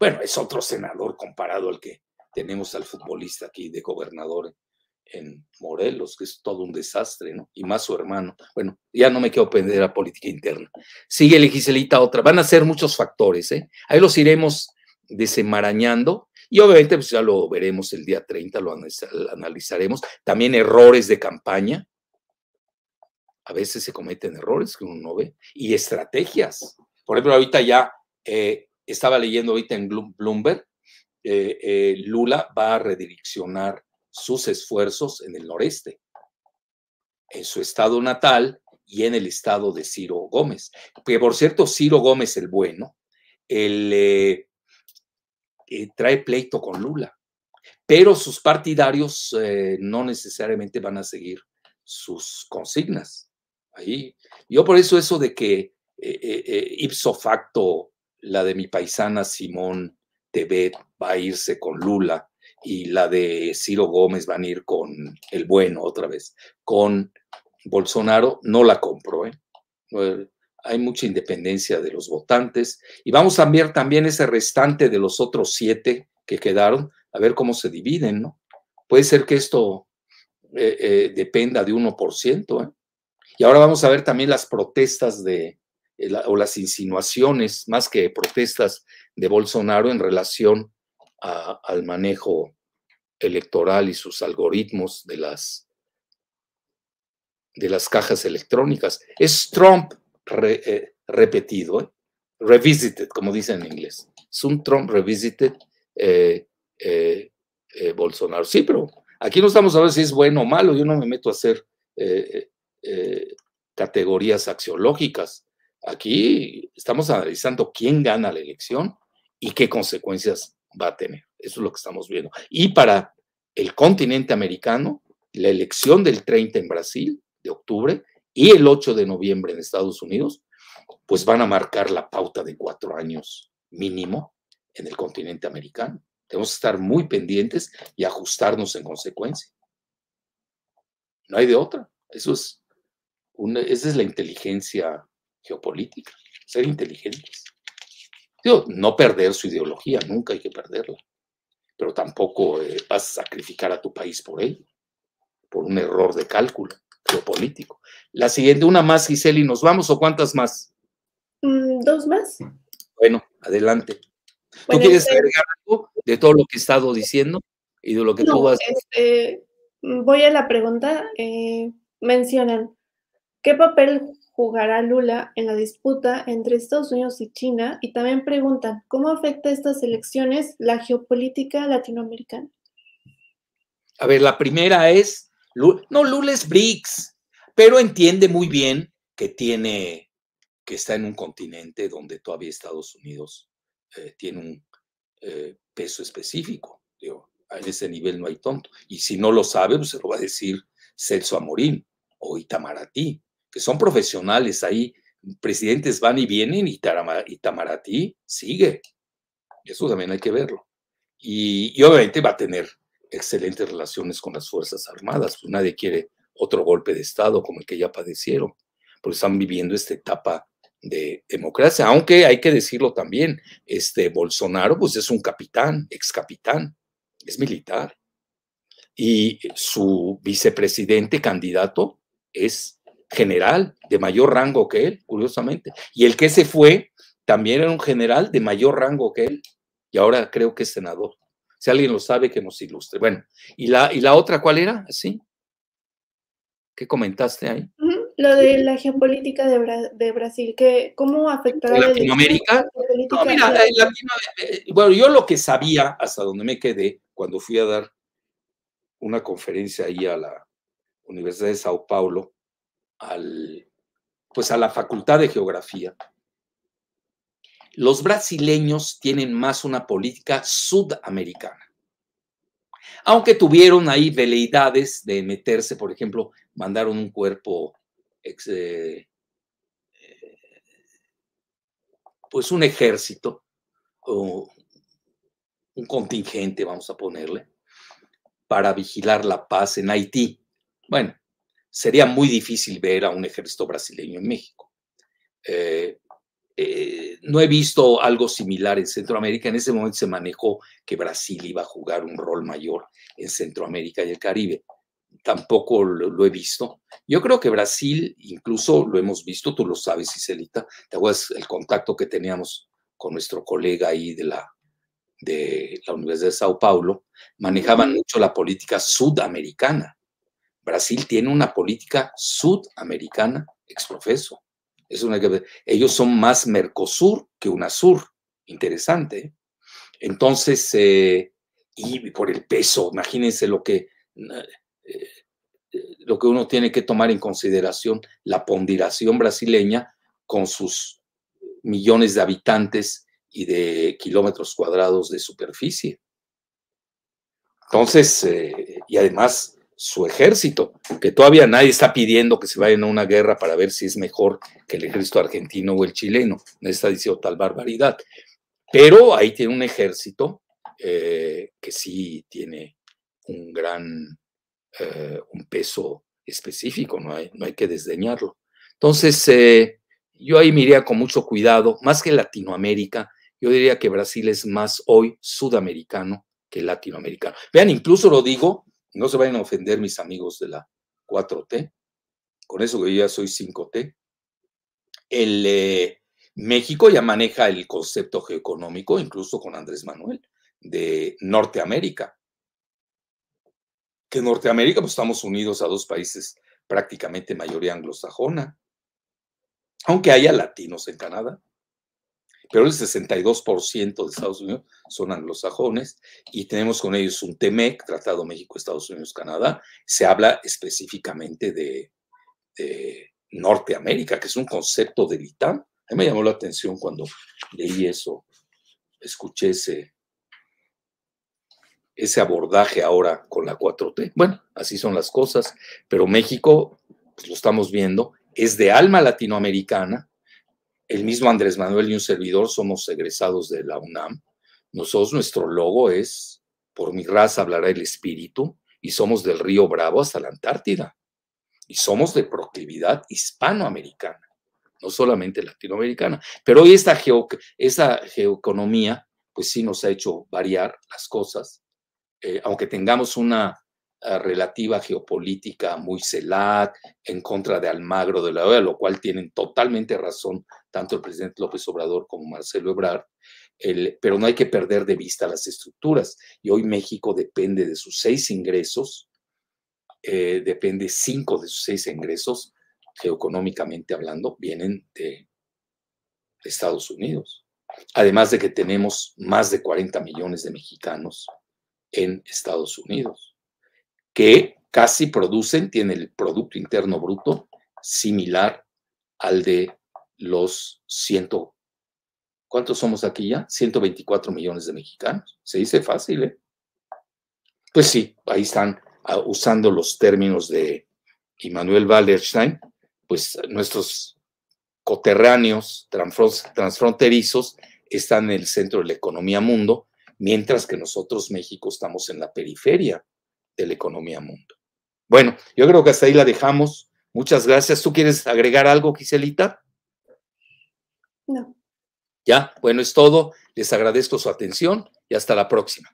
Bueno, es otro senador comparado al que tenemos al futbolista aquí de gobernador en Morelos, que es todo un desastre, ¿no? Y más su hermano. Bueno, ya no me quiero aprender a política interna. Sigue Giselita otra. Van a ser muchos factores, ¿eh? Ahí los iremos desenmarañando. Y obviamente, pues ya lo veremos el día 30, lo analizaremos. También errores de campaña. A veces se cometen errores que uno no ve. Y estrategias. Por ejemplo, ahorita ya eh, estaba leyendo ahorita en Bloomberg, eh, eh, Lula va a redireccionar sus esfuerzos en el noreste, en su estado natal y en el estado de Ciro Gómez. Que por cierto, Ciro Gómez el bueno, el, trae pleito con Lula, pero sus partidarios no necesariamente van a seguir sus consignas. Ahí, yo por eso eso de que ipso facto la de mi paisana Simón Tebet va a irse con Lula y la de Ciro Gómez van a ir con el bueno otra vez. Con Bolsonaro no la compro. ¿eh? Hay mucha independencia de los votantes y vamos a ver también ese restante de los otros siete que quedaron, a ver cómo se dividen, ¿no? Puede ser que esto eh, eh, dependa de 1%. ¿eh? Y ahora vamos a ver también las protestas de, o las insinuaciones, más que protestas de Bolsonaro en relación al manejo electoral y sus algoritmos de las, de las cajas electrónicas. Es Trump eh, repetido, ¿eh? revisited, como dicen en inglés. Es un Trump revisited eh, Bolsonaro. Sí, pero aquí no estamos a ver si es bueno o malo. Yo no me meto a hacer categorías axiológicas. Aquí estamos analizando quién gana la elección y qué consecuencias va a tener. Eso es lo que estamos viendo. Y para el continente americano, la elección del 30 en Brasil, de octubre, y el 8 de noviembre en Estados Unidos, pues van a marcar la pauta de cuatro años mínimo en el continente americano. Tenemos que estar muy pendientes y ajustarnos en consecuencia. No hay de otra. Eso es una, esa es la inteligencia geopolítica, ser inteligentes no perder su ideología, nunca hay que perderla, pero tampoco eh, vas a sacrificar a tu país por ello, por un error de cálculo geopolítico. La siguiente, una más, Giseli, ¿nos vamos o cuántas más? Mm, dos más. Bueno, adelante. ¿Tú quieres este agregar algo de todo lo que he estado diciendo y de lo que tú vas este, voy a la pregunta. Eh, mencionan, ¿qué papel jugará Lula en la disputa entre Estados Unidos y China y también preguntan cómo afecta estas elecciones la geopolítica latinoamericana. A ver, la primera es, no, Lula es BRICS, pero entiende muy bien que tiene, que está en un continente donde todavía Estados Unidos eh, tiene un eh, peso específico. Digo, a ese nivel no hay tonto. Y si no lo sabe, pues se lo va a decir Celso Amorín o Itamaraty que son profesionales ahí, presidentes van y vienen y Itamaraty sigue. Eso también hay que verlo. Y, obviamente va a tener excelentes relaciones con las Fuerzas Armadas, pues nadie quiere otro golpe de Estado como el que ya padecieron, porque están viviendo esta etapa de democracia, aunque hay que decirlo también, este Bolsonaro pues es un capitán, ex capitán, es militar, y su vicepresidente candidato es general de mayor rango que él, curiosamente. Y el que se fue también era un general de mayor rango que él. Y ahora creo que es senador. Si alguien lo sabe, que nos ilustre. Bueno, ¿y la, y la otra cuál era? ¿Sí? ¿Qué comentaste ahí? Lo de la geopolítica de, Brasil, que ¿cómo afectará Latinoamérica? No, mira, eh, eh, bueno, yo lo que sabía, hasta donde me quedé, cuando fui a dar una conferencia ahí a la Universidad de Sao Paulo, pues a la Facultad de Geografía, los brasileños tienen más una política sudamericana. Aunque tuvieron ahí veleidades de meterse, por ejemplo, mandaron un cuerpo, eh, pues un ejército, o un contingente, vamos a ponerle, para vigilar la paz en Haití. Bueno, sería muy difícil ver a un ejército brasileño en México. Eh, eh, no he visto algo similar en Centroamérica. En ese momento se manejó que Brasil iba a jugar un rol mayor en Centroamérica y el Caribe. Tampoco lo, he visto. Yo creo que Brasil, incluso lo hemos visto, tú lo sabes, Iselita, te acuerdas el contacto que teníamos con nuestro colega ahí de la, de la Universidad de Sao Paulo, manejaban mucho la política sudamericana. Brasil tiene una política sudamericana exprofeso. Es una, ellos son más Mercosur que UNASUR. Interesante. ¿eh? Entonces, eh, y por el peso, imagínense lo que, eh, lo que uno tiene que tomar en consideración, la ponderación brasileña con sus millones de habitantes y de kilómetros cuadrados de superficie. Entonces, y además su ejército, que todavía nadie está pidiendo que se vayan a una guerra para ver si es mejor que el ejército argentino o el chileno, no está diciendo tal barbaridad, pero ahí tiene un ejército eh, que sí tiene un gran, eh, un peso específico, no hay, no hay que desdeñarlo. Entonces, yo ahí me con mucho cuidado, más que Latinoamérica, yo diría que Brasil es más hoy sudamericano que latinoamericano. Vean, incluso lo digo, no se vayan a ofender mis amigos de la 4T, con eso que yo ya soy 5T. El, eh, México ya maneja el concepto geoeconómico, incluso con Andrés Manuel, de Norteamérica. Que Norteamérica, pues estamos unidos a dos países prácticamente mayoría anglosajona, aunque haya latinos en Canadá pero el 62% de Estados Unidos son anglosajones y tenemos con ellos un TEMEC, Tratado México, Estados Unidos, Canadá. Se habla específicamente de, Norteamérica, que es un concepto del ITAM. A mí me llamó la atención cuando leí eso, escuché ese, ese abordaje ahora con la 4T. Bueno, así son las cosas, pero México, pues lo estamos viendo, es de alma latinoamericana, el mismo Andrés Manuel y un servidor somos egresados de la UNAM. Nosotros, nuestro logo es, por mi raza hablará el espíritu, y somos del río Bravo hasta la Antártida. Y somos de proclividad hispanoamericana, no solamente latinoamericana. Pero hoy esta, esa geoeconomía, pues sí nos ha hecho variar las cosas. Eh, aunque tengamos una relativa geopolítica muy CELAC, en contra de Almagro de la OEA, lo cual tienen totalmente razón tanto el presidente López Obrador como Marcelo Ebrard, pero no hay que perder de vista las estructuras. Y hoy México depende de sus seis ingresos, eh, depende cinco de sus seis ingresos, geoeconómicamente hablando, vienen de Estados Unidos. Además de que tenemos más de 40 millones de mexicanos en Estados Unidos que casi producen, tiene el Producto Interno Bruto similar al de los ciento, ¿cuántos somos aquí ya? 124 millones de mexicanos. Se dice fácil, ¿eh? Pues sí, ahí están ah, usando los términos de Immanuel Wallerstein, pues nuestros coterráneos transfronterizos están en el centro de la economía mundo, mientras que nosotros, México, estamos en la periferia de la economía mundo. Bueno, yo creo que hasta ahí la dejamos. Muchas gracias. ¿Tú quieres agregar algo, Giselita? No. Ya, bueno, es todo. Les agradezco su atención y hasta la próxima.